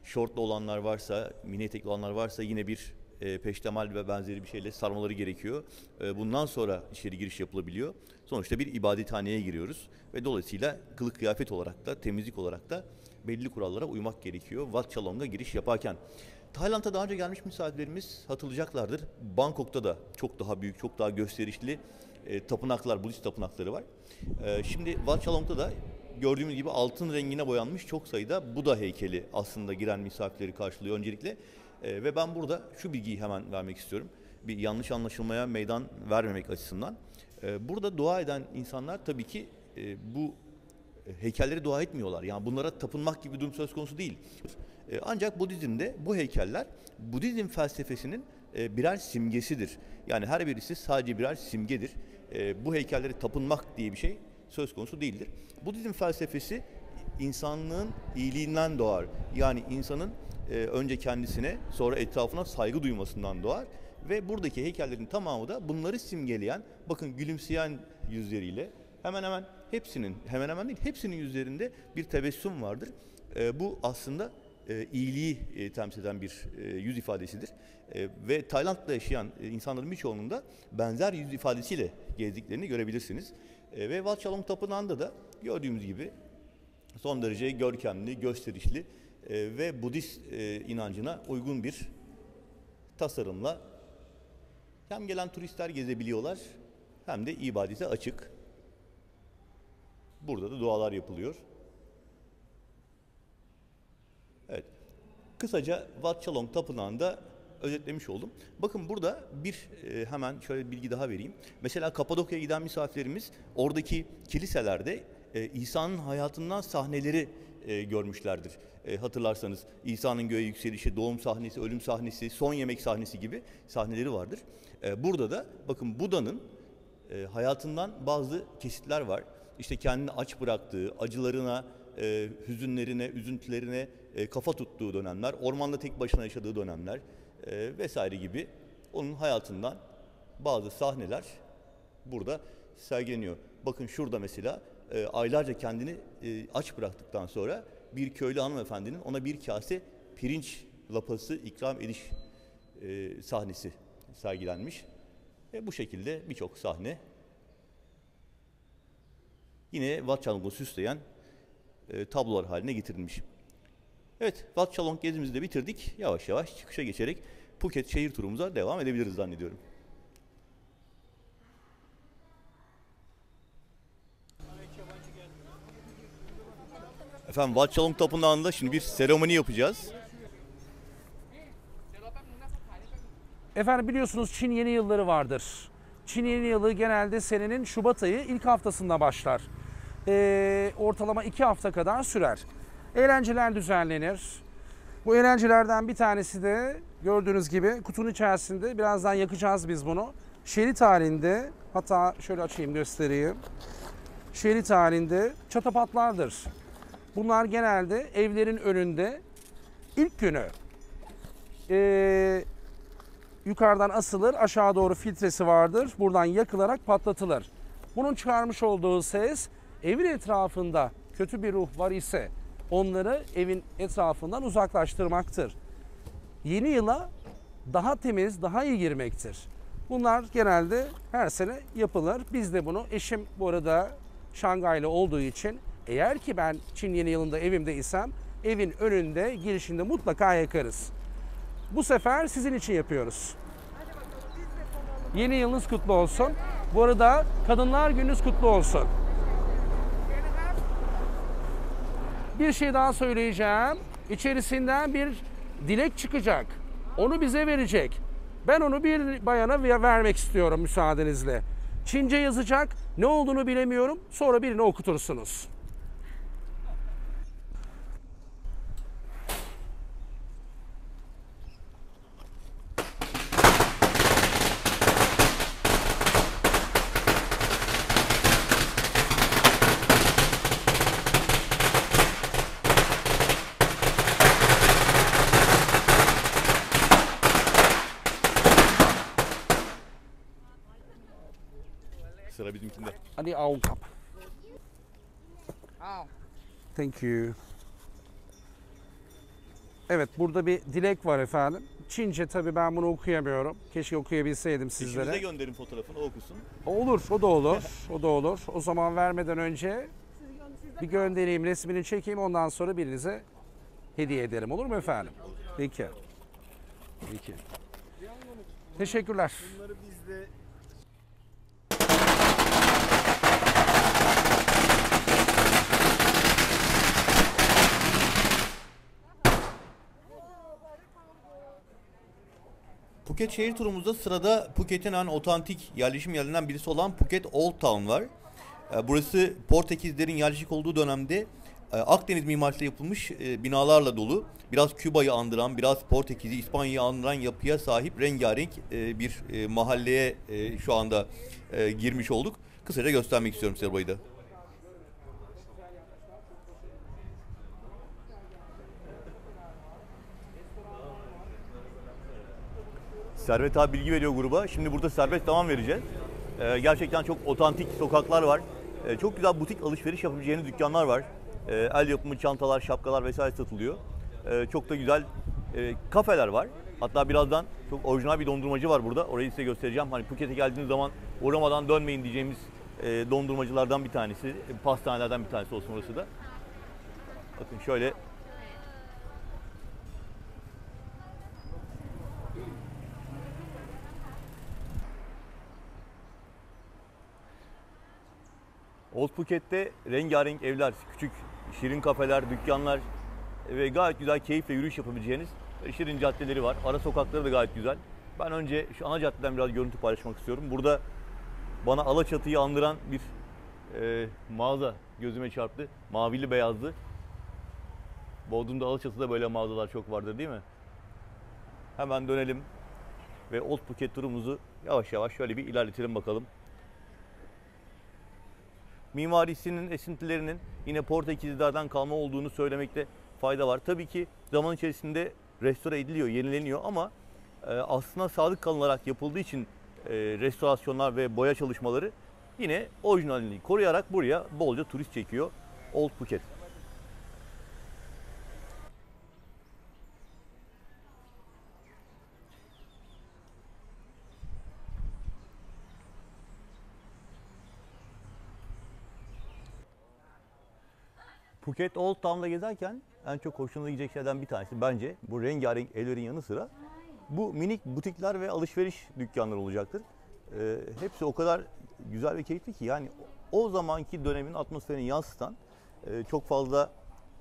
[SPEAKER 1] Şortlu olanlar varsa, mini etekli olanlar varsa yine bir e, peştemal ve benzeri bir şeyle sarmaları gerekiyor. E, bundan sonra içeri giriş yapılabiliyor. Sonuçta bir ibadethaneye giriyoruz ve dolayısıyla kılık kıyafet olarak da temizlik olarak da belli kurallara uymak gerekiyor. Wat Chalong'a giriş yaparken. Tayland'a daha önce gelmiş misafirlerimiz hatırlayacaklardır. Bangkok'ta da çok daha büyük, çok daha gösterişli e, tapınaklar, Budist tapınakları var. E, şimdi Wat Chalong'da da gördüğümüz gibi altın rengine boyanmış çok sayıda Buda heykeli aslında giren misafirleri karşılıyor öncelikle. E, ve ben burada şu bilgiyi hemen vermek istiyorum. Bir yanlış anlaşılmaya meydan vermemek açısından. E, burada dua eden insanlar tabii ki e, bu heykelleri dua etmiyorlar. Yani bunlara tapınmak gibi bir durum söz konusu değil. E, ancak Budizm'de bu heykeller Budizm felsefesinin e, birer simgesidir. Yani her birisi sadece birer simgedir. E, bu heykelleri tapınmak diye bir şey söz konusu değildir. Budizm felsefesi insanlığın iyiliğinden doğar. Yani insanın e, önce kendisine sonra etrafına saygı duymasından doğar. Ve buradaki heykellerin tamamı da bunları simgeleyen, bakın gülümseyen yüzleriyle hemen hemen hepsinin, hemen hemen değil hepsinin yüzlerinde bir tebessüm vardır. E, bu aslında e, iyiliği e, temsil eden bir e, yüz ifadesidir. E, ve Tayland'da yaşayan e, insanların birçoğunun da benzer yüz ifadesiyle gezdiklerini görebilirsiniz. E, ve Wat Chalong Tapınağı'nda da gördüğümüz gibi son derece görkemli, gösterişli ve Budist e, inancına uygun bir tasarımla hem gelen turistler gezebiliyorlar hem de ibadete açık. Burada da dualar yapılıyor. Evet. Kısaca Wat Chalong Tapınağı'nda özetlemiş oldum. Bakın burada bir e, hemen şöyle bir bilgi daha vereyim. Mesela Kapadokya'ya giden misafirlerimiz oradaki kiliselerde e, İsa'nın hayatından sahneleri e, görmüşlerdir. E, hatırlarsanız İsa'nın göğe yükselişi, doğum sahnesi, ölüm sahnesi, son yemek sahnesi gibi sahneleri vardır. E, burada da bakın Buda'nın e, hayatından bazı kesitler var. İşte kendini aç bıraktığı, acılarına, e, hüzünlerine, üzüntülerine e, kafa tuttuğu dönemler, ormanda tek başına yaşadığı dönemler e, vesaire gibi onun hayatından bazı sahneler burada sergileniyor. Bakın şurada mesela e, aylarca kendini e, aç bıraktıktan sonra bir köylü hanımefendinin ona bir kase pirinç lapası ikram ediş e, sahnesi sergilenmiş. Ve bu şekilde birçok sahne yine Wat Chalong'u süsleyen e, tablolar haline getirilmiş. Evet, Wat Chalong gezimizi de bitirdik. Yavaş yavaş çıkışa geçerek Phuket şehir turumuza devam edebiliriz zannediyorum. Efendim Wat Chalong Tapınağı'nda şimdi bir seremoni yapacağız.
[SPEAKER 2] Efendim biliyorsunuz Çin yeni yılları vardır. Çin yeni yılı genelde senenin Şubat ayı ilk haftasında başlar. Ee, ortalama iki hafta kadar sürer. Eğlenceler düzenlenir. Bu eğlencelerden bir tanesi de gördüğünüz gibi kutunun içerisinde birazdan yakacağız biz bunu. Şerit halinde hatta şöyle açayım göstereyim. Şerit halinde çatapatlardır. Bunlar genelde evlerin önünde ilk günü ee, yukarıdan asılır, aşağı doğru filtresi vardır. Buradan yakılarak patlatılır. Bunun çıkarmış olduğu ses evin etrafında kötü bir ruh var ise onları evin etrafından uzaklaştırmaktır. Yeni yıla daha temiz, daha iyi girmektir. Bunlar genelde her sene yapılır. Biz de bunu eşim bu arada Şangaylı olduğu için eğer ki ben Çin yeni yılında evimde isem evin önünde girişinde mutlaka yakarız. Bu sefer sizin için yapıyoruz. Yeni yılınız kutlu olsun. Bu arada Kadınlar Gününüz kutlu olsun. Bir şey daha söyleyeceğim. İçerisinden bir dilek çıkacak. Onu bize verecek. Ben onu bir bayana ver- vermek istiyorum müsaadenizle. Çince yazacak. Ne olduğunu bilemiyorum. Sonra birini okutursunuz. Hadi al kap. Thank you. Evet burada bir dilek var efendim. Çince tabii ben bunu okuyamıyorum. Keşke okuyabilseydim
[SPEAKER 1] Eşinize
[SPEAKER 2] sizlere.
[SPEAKER 1] gönderin fotoğrafını o okusun.
[SPEAKER 2] Olur, o da olur. O da olur. O zaman vermeden önce bir göndereyim, resmini çekeyim ondan sonra birinize hediye ederim. Olur mu efendim? Peki. Peki. Teşekkürler.
[SPEAKER 3] Bunları biz de
[SPEAKER 1] Phuket şehir turumuzda sırada Phuket'in en otantik yerleşim yerlerinden birisi olan Phuket Old Town var. Ee, Burası Portekizlerin yerleşik olduğu dönemde e, Akdeniz mimarisinde yapılmış e, binalarla dolu. Biraz Küba'yı andıran, biraz Portekiz'i, İspanya'yı andıran yapıya sahip rengarenk e, bir mahalleye şu anda girmiş olduk. Kısaca göstermek istiyorum size burayı da. Servet abi bilgi veriyor gruba. Şimdi burada serbest zaman vereceğiz. Ee, gerçekten çok otantik sokaklar var. Ee, çok güzel butik alışveriş yapabileceğiniz dükkanlar var. Ee, el yapımı çantalar, şapkalar vesaire satılıyor. Ee, çok da güzel e, kafeler var. Hatta birazdan çok orijinal bir dondurmacı var burada. Orayı size göstereceğim. Hani Phuket'e geldiğiniz zaman uğramadan dönmeyin diyeceğimiz e, dondurmacılardan bir tanesi. e, Pastanelerden bir tanesi olsun orası da. Bakın şöyle Old Phuket'te rengarenk evler, küçük şirin kafeler, dükkanlar ve gayet güzel keyifle yürüyüş yapabileceğiniz şirin caddeleri var. Ara sokakları da gayet güzel. Ben önce şu ana caddeden biraz görüntü paylaşmak istiyorum. Burada bana Alaçatı'yı andıran bir e, mağaza gözüme çarptı. Mavili beyazlı. Bodrum'da Alaçatı'da böyle mağazalar çok vardır değil mi? Hemen dönelim ve Old Phuket turumuzu yavaş yavaş şöyle bir ilerletelim bakalım mimarisinin esintilerinin yine Portekizlerden kalma olduğunu söylemekte fayda var. Tabii ki zaman içerisinde restore ediliyor, yenileniyor ama e, aslına sadık kalınarak yapıldığı için e, restorasyonlar ve boya çalışmaları yine orijinalliğini koruyarak buraya bolca turist çekiyor Old Phuket. Phuket Old Town'da gezerken en çok hoşunuza gidecek şeylerden bir tanesi bence bu rengarenk evlerin yanı sıra bu minik butikler ve alışveriş dükkanları olacaktır. Ee, hepsi o kadar güzel ve keyifli ki yani o zamanki dönemin atmosferini yansıtan e, çok fazla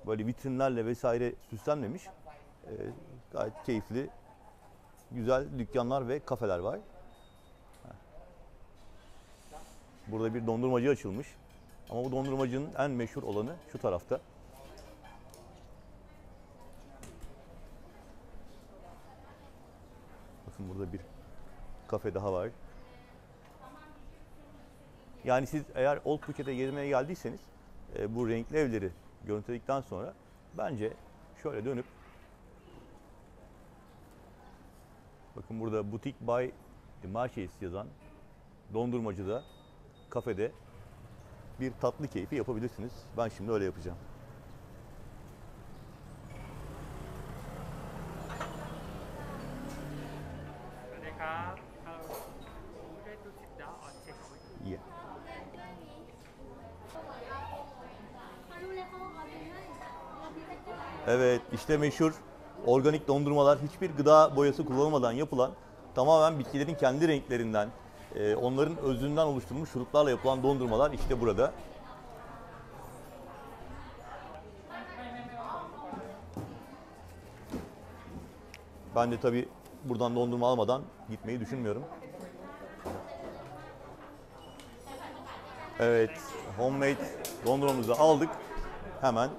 [SPEAKER 1] böyle vitrinlerle vesaire süslenmemiş e, gayet keyifli güzel dükkanlar ve kafeler var. Burada bir dondurmacı açılmış. Ama bu dondurmacının en meşhur olanı şu tarafta. Bakın burada bir kafe daha var. Yani siz eğer Old Phuket'e gezmeye geldiyseniz e, bu renkli evleri görüntüledikten sonra bence şöyle dönüp bakın burada Boutique by Marches yazan dondurmacıda kafede bir tatlı keyfi yapabilirsiniz. Ben şimdi öyle yapacağım. Evet işte meşhur organik dondurmalar hiçbir gıda boyası kullanılmadan yapılan tamamen bitkilerin kendi renklerinden, e, onların özünden oluşturulmuş şuruplarla yapılan dondurmalar işte burada. Ben de tabi buradan dondurma almadan gitmeyi düşünmüyorum. Evet, homemade dondurmamızı aldık. Hemen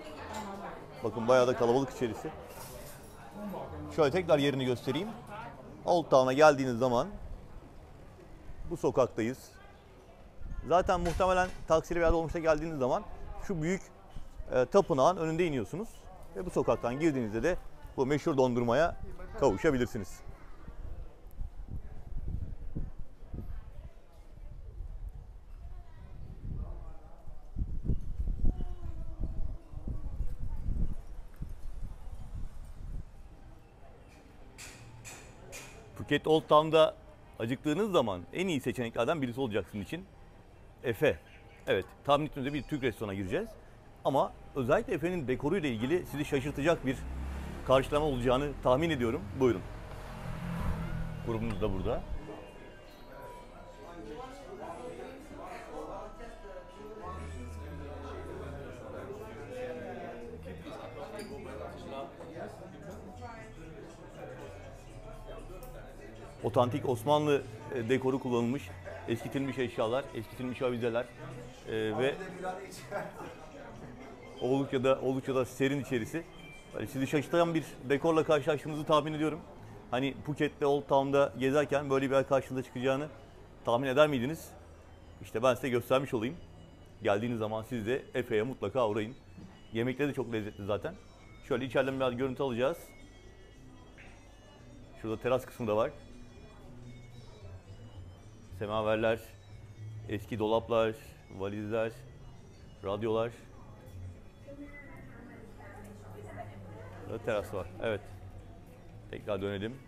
[SPEAKER 1] Bakın bayağı da kalabalık içerisi. Şöyle tekrar yerini göstereyim. Old Town'a geldiğiniz zaman bu sokaktayız. Zaten muhtemelen taksiyle veya dolmuşa geldiğiniz zaman şu büyük e, tapınağın önünde iniyorsunuz. Ve bu sokaktan girdiğinizde de bu meşhur dondurmaya kavuşabilirsiniz. Phuket Old Town'da acıktığınız zaman en iyi seçeneklerden birisi olacak sizin için. Efe. Evet, tahmin ettiğinizde bir Türk restoranına gireceğiz. Ama özellikle Efe'nin dekoruyla ilgili sizi şaşırtacak bir karşılama olacağını tahmin ediyorum. Buyurun. Grubumuz da burada. Otantik Osmanlı e, dekoru kullanılmış, eskitilmiş eşyalar, eskitilmiş avizeler e, ve oldukça da oldukça da serin içerisi. Böyle sizi şaşırtan bir dekorla karşılaştığınızı tahmin ediyorum. Hani Phuket'te Old Town'da gezerken böyle bir yer karşınıza çıkacağını tahmin eder miydiniz? İşte ben size göstermiş olayım. Geldiğiniz zaman siz de Efe'ye mutlaka uğrayın. Yemekleri de çok lezzetli zaten. Şöyle içeriden biraz görüntü alacağız. Şurada teras kısmı da var. Semaverler, eski dolaplar, valizler, radyolar. Burada teras var. Evet. Tekrar dönelim.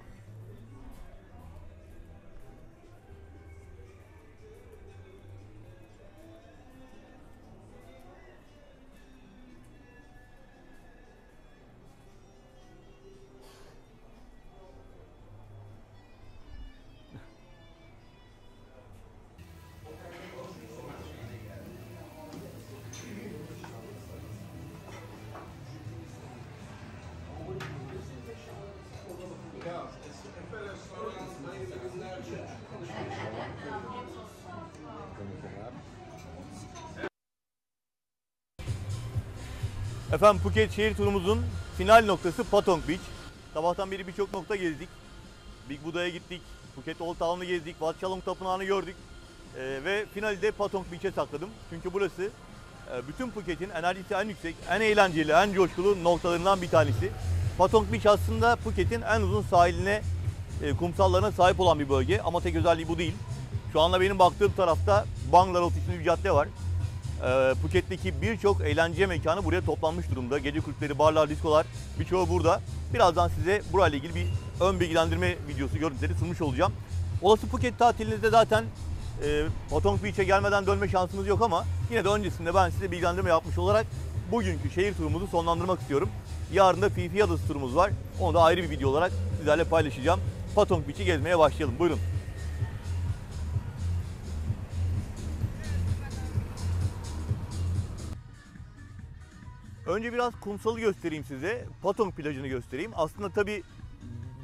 [SPEAKER 1] Efendim Phuket şehir turumuzun final noktası Patong Beach. Sabahtan beri birçok nokta gezdik. Big Buda'ya gittik, Phuket Old Town'u gezdik, Wat Chalong Tapınağı'nı gördük. Ee, ve finalde Patong Beach'e sakladım. Çünkü burası e, bütün Phuket'in enerjisi en yüksek, en eğlenceli, en coşkulu noktalarından bir tanesi. Patong Beach aslında Phuket'in en uzun sahiline, e, kumsallarına sahip olan bir bölge. Ama tek özelliği bu değil. Şu anda benim baktığım tarafta Bangla Road isimli bir cadde var. Ee, Phuket'teki birçok eğlence mekanı buraya toplanmış durumda. Gece kulüpleri, barlar, diskolar birçoğu burada. Birazdan size burayla ilgili bir ön bilgilendirme videosu, görüntüleri sunmuş olacağım. Olası Phuket tatilinizde zaten e, Patong Beach'e gelmeden dönme şansınız yok ama yine de öncesinde ben size bilgilendirme yapmış olarak bugünkü şehir turumuzu sonlandırmak istiyorum. Yarın da Phi Adası turumuz var. Onu da ayrı bir video olarak sizlerle paylaşacağım. Patong Beach'i gezmeye başlayalım. Buyurun. Önce biraz kumsalı göstereyim size. Patong plajını göstereyim. Aslında tabii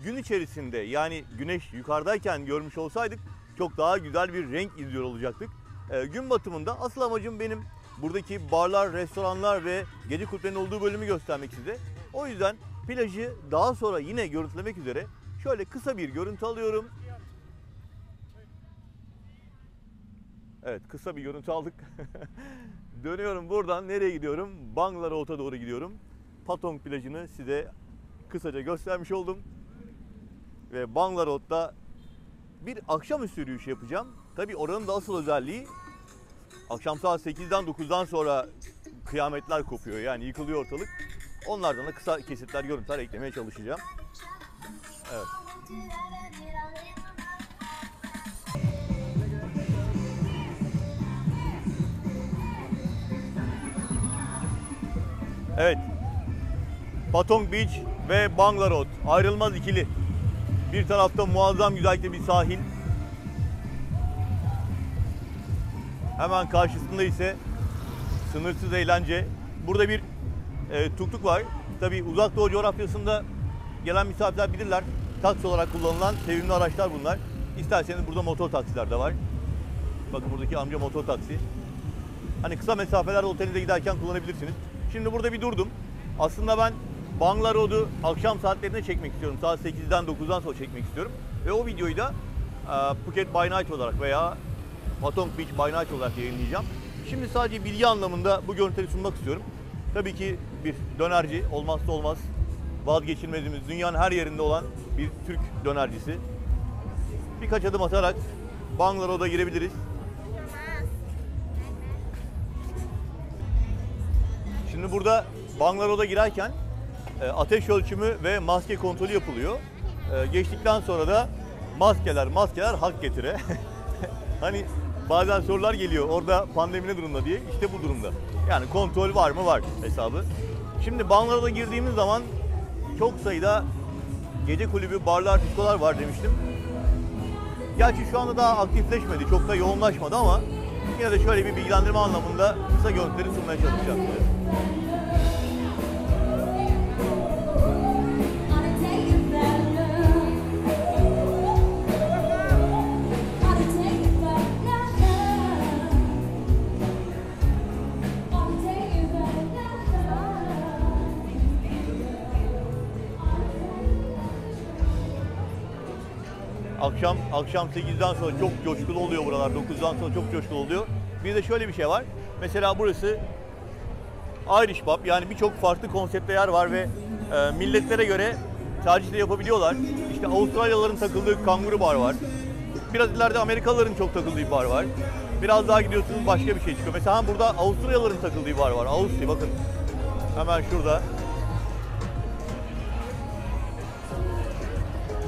[SPEAKER 1] gün içerisinde yani güneş yukarıdayken görmüş olsaydık çok daha güzel bir renk izliyor olacaktık. Ee, gün batımında asıl amacım benim buradaki barlar, restoranlar ve gece kulüplerinin olduğu bölümü göstermek size. O yüzden plajı daha sonra yine görüntülemek üzere şöyle kısa bir görüntü alıyorum. Evet kısa bir görüntü aldık. Dönüyorum buradan nereye gidiyorum? Bangla Road'a doğru gidiyorum. Patong plajını size kısaca göstermiş oldum. Ve Bangla Road'da bir akşamüstü yürüyüşü yapacağım. Tabii oranın da asıl özelliği akşam saat 8'den 9'dan sonra kıyametler kopuyor. Yani yıkılıyor ortalık. Onlardan da kısa kesitler, görüntüler eklemeye çalışacağım. Evet. Evet. Patong Beach ve Bangla Road ayrılmaz ikili. Bir tarafta muazzam güzellikte bir sahil. Hemen karşısında ise sınırsız eğlence. Burada bir e, tuktuk var. Tabi uzak doğu coğrafyasında gelen misafirler bilirler. Taksi olarak kullanılan sevimli araçlar bunlar. İsterseniz burada motor taksiler de var. Bakın buradaki amca motor taksi. Hani kısa mesafelerde otelinize giderken kullanabilirsiniz. Şimdi burada bir durdum. Aslında ben Bangla Road'u akşam saatlerinde çekmek istiyorum. Saat 8'den 9'dan sonra çekmek istiyorum. Ve o videoyu da e, Phuket by Night olarak veya Patong Beach by Night olarak yayınlayacağım. Şimdi sadece bilgi anlamında bu görüntüleri sunmak istiyorum. Tabii ki bir dönerci olmazsa olmaz vazgeçilmezimiz dünyanın her yerinde olan bir Türk dönercisi. Birkaç adım atarak Bangla Road'a girebiliriz. Şimdi burada Bangla Road'a girerken e, ateş ölçümü ve maske kontrolü yapılıyor. E, geçtikten sonra da maskeler maskeler hak getire. hani bazen sorular geliyor orada pandemi ne durumda diye. İşte bu durumda. Yani kontrol var mı? Var hesabı. Şimdi Banlara'da girdiğimiz zaman çok sayıda gece kulübü, barlar, diskolar var demiştim. Gerçi şu anda daha aktifleşmedi, çok da yoğunlaşmadı ama yine de şöyle bir bilgilendirme anlamında kısa görüntüleri sunmaya çalışacağım Akşam akşam 8'den sonra çok coşkulu oluyor buralar. 9'dan sonra çok coşkulu oluyor. Bir de şöyle bir şey var. Mesela burası Irish Pub yani birçok farklı konseptte yer var ve e, milletlere göre tercih de yapabiliyorlar. İşte Avustralyalıların takıldığı kanguru bar var. Biraz ileride Amerikalıların çok takıldığı bir bar var. Biraz daha gidiyorsunuz başka bir şey çıkıyor. Mesela burada Avustralyalıların takıldığı bir bar var. Aussie bakın. Hemen şurada.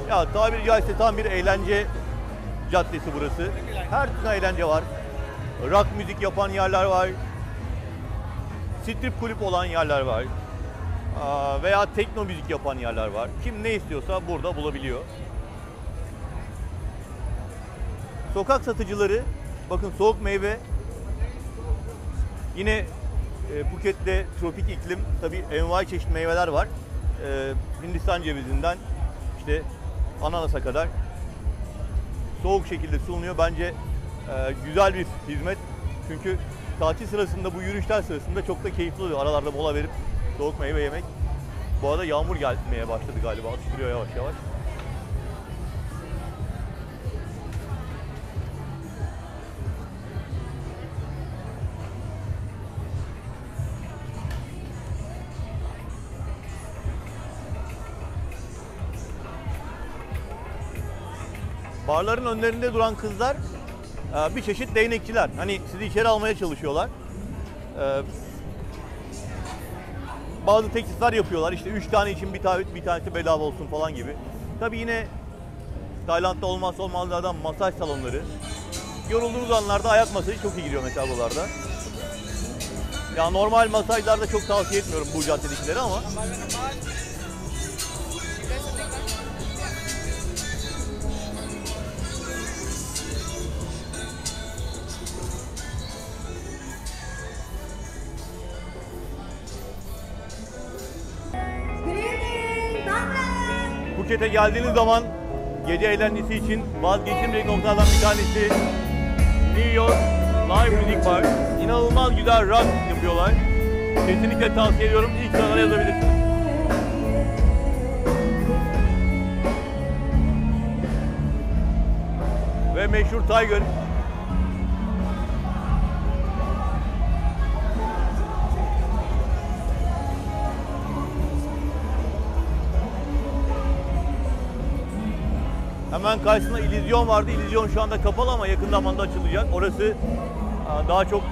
[SPEAKER 1] Ya tabiri caizse tam bir eğlence caddesi burası. Her türlü eğlence var. Rock müzik yapan yerler var. Strip kulüp olan yerler var. Veya tekno müzik yapan yerler var. Kim ne istiyorsa burada bulabiliyor. Sokak satıcıları, bakın soğuk meyve. Yine e, Phuket'te tropik iklim, tabii envai çeşit meyveler var. E, Hindistan cevizinden işte ananasa kadar soğuk şekilde sunuluyor. Bence e, güzel bir hizmet. Çünkü tatil sırasında bu yürüyüşler sırasında çok da keyifli oluyor. Aralarda mola verip soğuk meyve yemek. Bu arada yağmur gelmeye başladı galiba. Atıştırıyor yavaş yavaş. Barların önlerinde duran kızlar bir çeşit değnekçiler. Hani sizi içeri almaya çalışıyorlar. E, Bazı teklifler yapıyorlar. İşte üç tane için bir, tane, bir tanesi bedava olsun falan gibi. Tabii yine Tayland'da olmazsa olmazlardan masaj salonları. Yorulduğunuz anlarda ayak masajı çok iyi gidiyor mesela buralarda. Ya normal masajlarda çok tavsiye etmiyorum bu caddedekileri ama Phuket'e geldiğiniz zaman gece eğlencesi için vazgeçilmeyecek noktalardan bir tanesi New York Live Music Bar. İnanılmaz güzel rock yapıyorlar. Kesinlikle tavsiye ediyorum. İlk sıralara yazabilirsiniz. Ve meşhur Tiger. Hemen karşısında İllüzyon vardı. İllüzyon şu anda kapalı ama yakın zamanda açılacak. Orası daha çok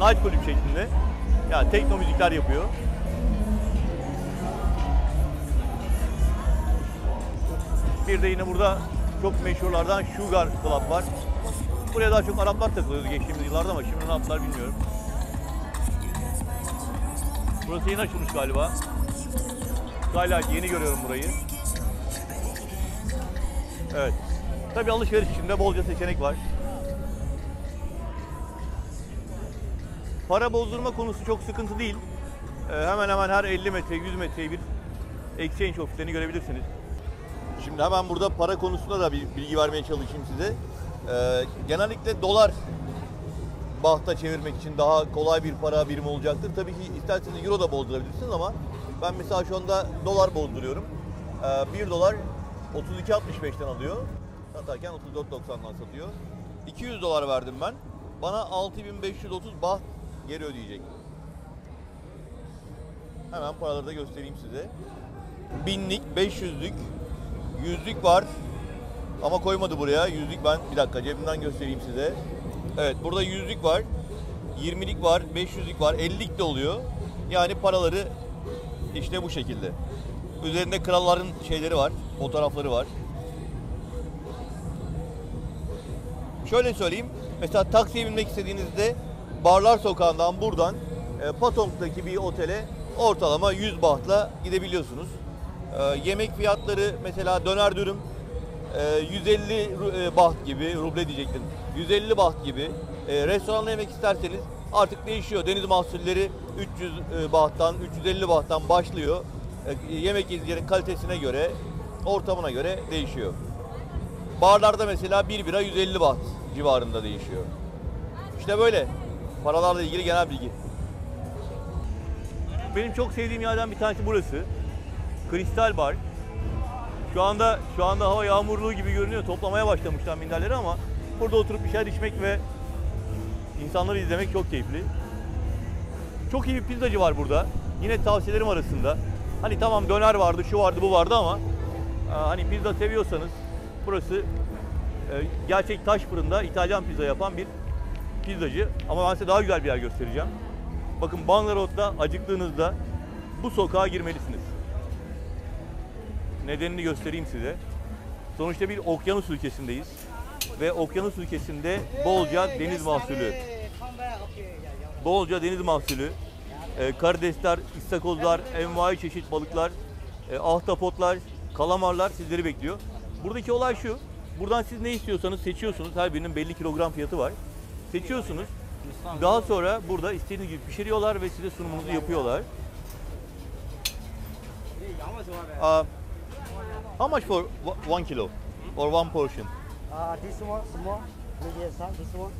[SPEAKER 1] night kulüp şeklinde. Yani tekno müzikler yapıyor. Bir de yine burada çok meşhurlardan Sugar Club var. Buraya daha çok Araplar takılıyordu geçtiğimiz yıllarda ama şimdi ne yaptılar bilmiyorum. Burası yeni açılmış galiba. Skylight yeni görüyorum burayı. Evet. Tabii alışveriş içinde bolca seçenek var. Para bozdurma konusu çok sıkıntı değil. Ee, hemen hemen her 50 metre, 100 metreye bir exchange ofislerini görebilirsiniz. Şimdi hemen burada para konusunda da bir bilgi vermeye çalışayım size. Ee, genellikle dolar bahta çevirmek için daha kolay bir para birimi olacaktır. Tabii ki isterseniz euro da bozdurabilirsiniz ama ben mesela şu anda dolar bozduruyorum. Ee, 1 dolar 32.65'ten alıyor. Satarken 34.90'dan satıyor. 200 dolar verdim ben. Bana 6530 baht geri ödeyecek. Hemen paraları da göstereyim size. Binlik, 500'lük, yüzlük var. Ama koymadı buraya. Yüzlük ben bir dakika cebimden göstereyim size. Evet burada yüzlük var. 20'lik var, 500'lük var, 50'lik de oluyor. Yani paraları işte bu şekilde. Üzerinde kralların şeyleri var, fotoğrafları var. şöyle söyleyeyim. Mesela taksiye binmek istediğinizde Barlar Sokağı'ndan buradan e, Patong'daki bir otele ortalama 100 bahtla gidebiliyorsunuz. E, yemek fiyatları mesela döner dürüm e, 150 ru- e, baht gibi, ruble diyecektim. 150 baht gibi. E, restoranda yemek isterseniz artık değişiyor. Deniz mahsulleri 300 e, bahttan, 350 bahttan başlıyor. E, yemek yerin kalitesine göre, ortamına göre değişiyor. Barlarda mesela 1 bira 150 baht civarında değişiyor. İşte böyle. Paralarla ilgili genel bilgi. Benim çok sevdiğim yerden bir tanesi burası. Kristal Bar. Şu anda şu anda hava yağmurlu gibi görünüyor. Toplamaya başlamışlar minderleri ama burada oturup bir şeyler içmek ve insanları izlemek çok keyifli. Çok iyi bir pizzacı var burada. Yine tavsiyelerim arasında. Hani tamam döner vardı, şu vardı, bu vardı ama e, hani pizza seviyorsanız burası e, gerçek taş fırında İtalyan pizza yapan bir pizzacı. Ama ben size daha güzel bir yer göstereceğim. Bakın Bangalor'da acıktığınızda bu sokağa girmelisiniz. Nedenini göstereyim size. Sonuçta bir okyanus ülkesindeyiz. Ve okyanus ülkesinde bolca deniz mahsulü. Bolca deniz mahsulü. E, karidesler, istakozlar, envai çeşit balıklar, e, ahtapotlar, kalamarlar sizleri bekliyor. Buradaki olay şu. Buradan siz ne istiyorsanız seçiyorsunuz. Her birinin belli kilogram fiyatı var. Seçiyorsunuz. Daha sonra burada istediğiniz gibi pişiriyorlar ve size sunumunuzu yapıyorlar. Uh, how much for one kilo or one portion?
[SPEAKER 6] Uh, this one small, medium size. This one,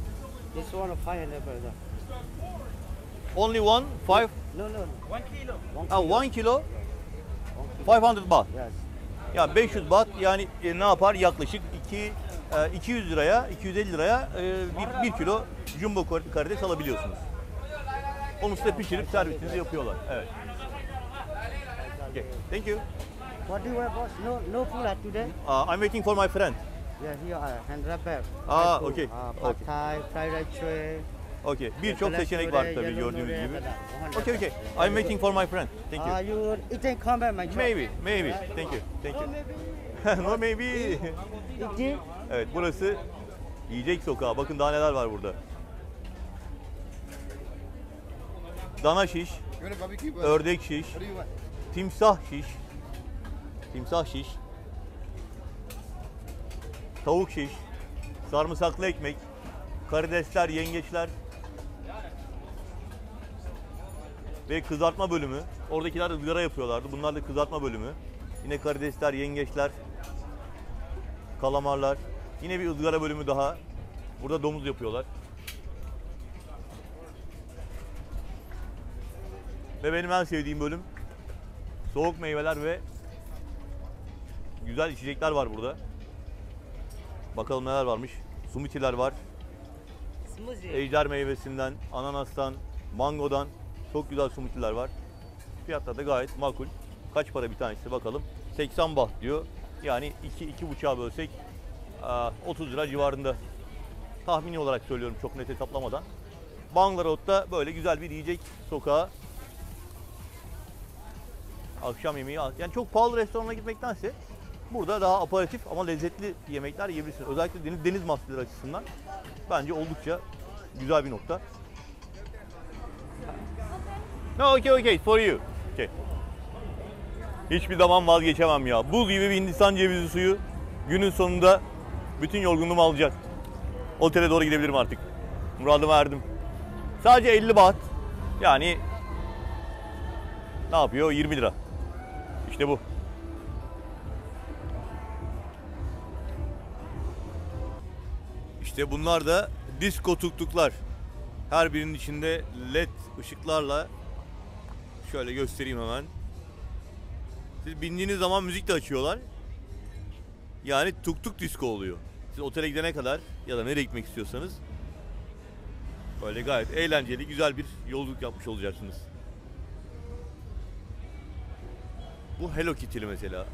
[SPEAKER 6] this one five hundred brother.
[SPEAKER 1] Only one, five,
[SPEAKER 6] No, no, no. One kilo. One
[SPEAKER 1] ah,
[SPEAKER 6] kilo.
[SPEAKER 1] one kilo,
[SPEAKER 6] One kilo.
[SPEAKER 1] 500 baht.
[SPEAKER 6] Yes.
[SPEAKER 1] Ya 500 baht yani e, ne yapar? Yaklaşık 2 e, 200 liraya, 250 liraya e, bir, bir kilo jumbo kar- karides alabiliyorsunuz. Onu size pişirip servisinizi yapıyorlar. Evet. Okay. Thank you.
[SPEAKER 6] What do you want, boss? No, no food at today.
[SPEAKER 1] Uh, I'm waiting for my friend.
[SPEAKER 6] Yeah, here are hand wrapper.
[SPEAKER 1] Ah, okay,
[SPEAKER 6] Uh, pad
[SPEAKER 1] okay.
[SPEAKER 6] Thai, fried rice.
[SPEAKER 1] Okay. Birçok seçenek var tabii gördüğünüz gibi.
[SPEAKER 6] one
[SPEAKER 1] Okay, okay. I'm waiting for my friend. Thank you.
[SPEAKER 6] Uh, you eating come back my.
[SPEAKER 1] Maybe, maybe. Thank you. Thank you. no maybe. Evet burası yiyecek sokağı. Bakın daha neler var burada. Dana şiş, ördek şiş, timsah şiş, timsah şiş, tavuk şiş, sarımsaklı ekmek, karidesler, yengeçler ve kızartma bölümü. Oradakiler ızgara yapıyorlardı. Bunlar da kızartma bölümü. Yine karidesler, yengeçler, kalamarlar. Yine bir ızgara bölümü daha. Burada domuz yapıyorlar. Ve benim en sevdiğim bölüm soğuk meyveler ve güzel içecekler var burada. Bakalım neler varmış. Sumitiler var. Ejder meyvesinden, ananastan, mangodan çok güzel sumitiler var. Fiyatlar da gayet makul. Kaç para bir tanesi bakalım. 80 baht diyor. Yani 2 iki, 2,5'a bölsek aa, 30 lira civarında. Tahmini olarak söylüyorum çok net hesaplamadan. Bangalor'da böyle güzel bir yiyecek sokağı. Akşam yemeği yani çok pahalı restorana gitmektense burada daha aparatif ama lezzetli yemekler yiyebilirsiniz. Özellikle deniz, deniz mahsulleri açısından bence oldukça güzel bir nokta. No, okay, okay, for you. Okay. Hiçbir zaman vazgeçemem ya. Buz gibi bir Hindistan cevizi suyu günün sonunda bütün yorgunluğumu alacak. Otele doğru gidebilirim artık. Muradıma erdim. Sadece 50 baht. Yani ne yapıyor? 20 lira. İşte bu. İşte bunlar da disco tuktuklar. Her birinin içinde led ışıklarla şöyle göstereyim hemen. Siz bindiğiniz zaman müzik de açıyorlar. Yani tuk tuk disco oluyor. Siz otele gidene kadar ya da nereye gitmek istiyorsanız böyle gayet eğlenceli, güzel bir yolculuk yapmış olacaksınız. Bu Hello Kitty'li mesela.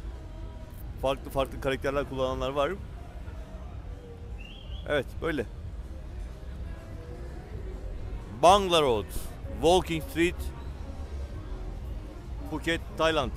[SPEAKER 1] farklı farklı karakterler kullananlar var. Evet böyle. Bangla Road, Walking Street, Phuket, Tayland.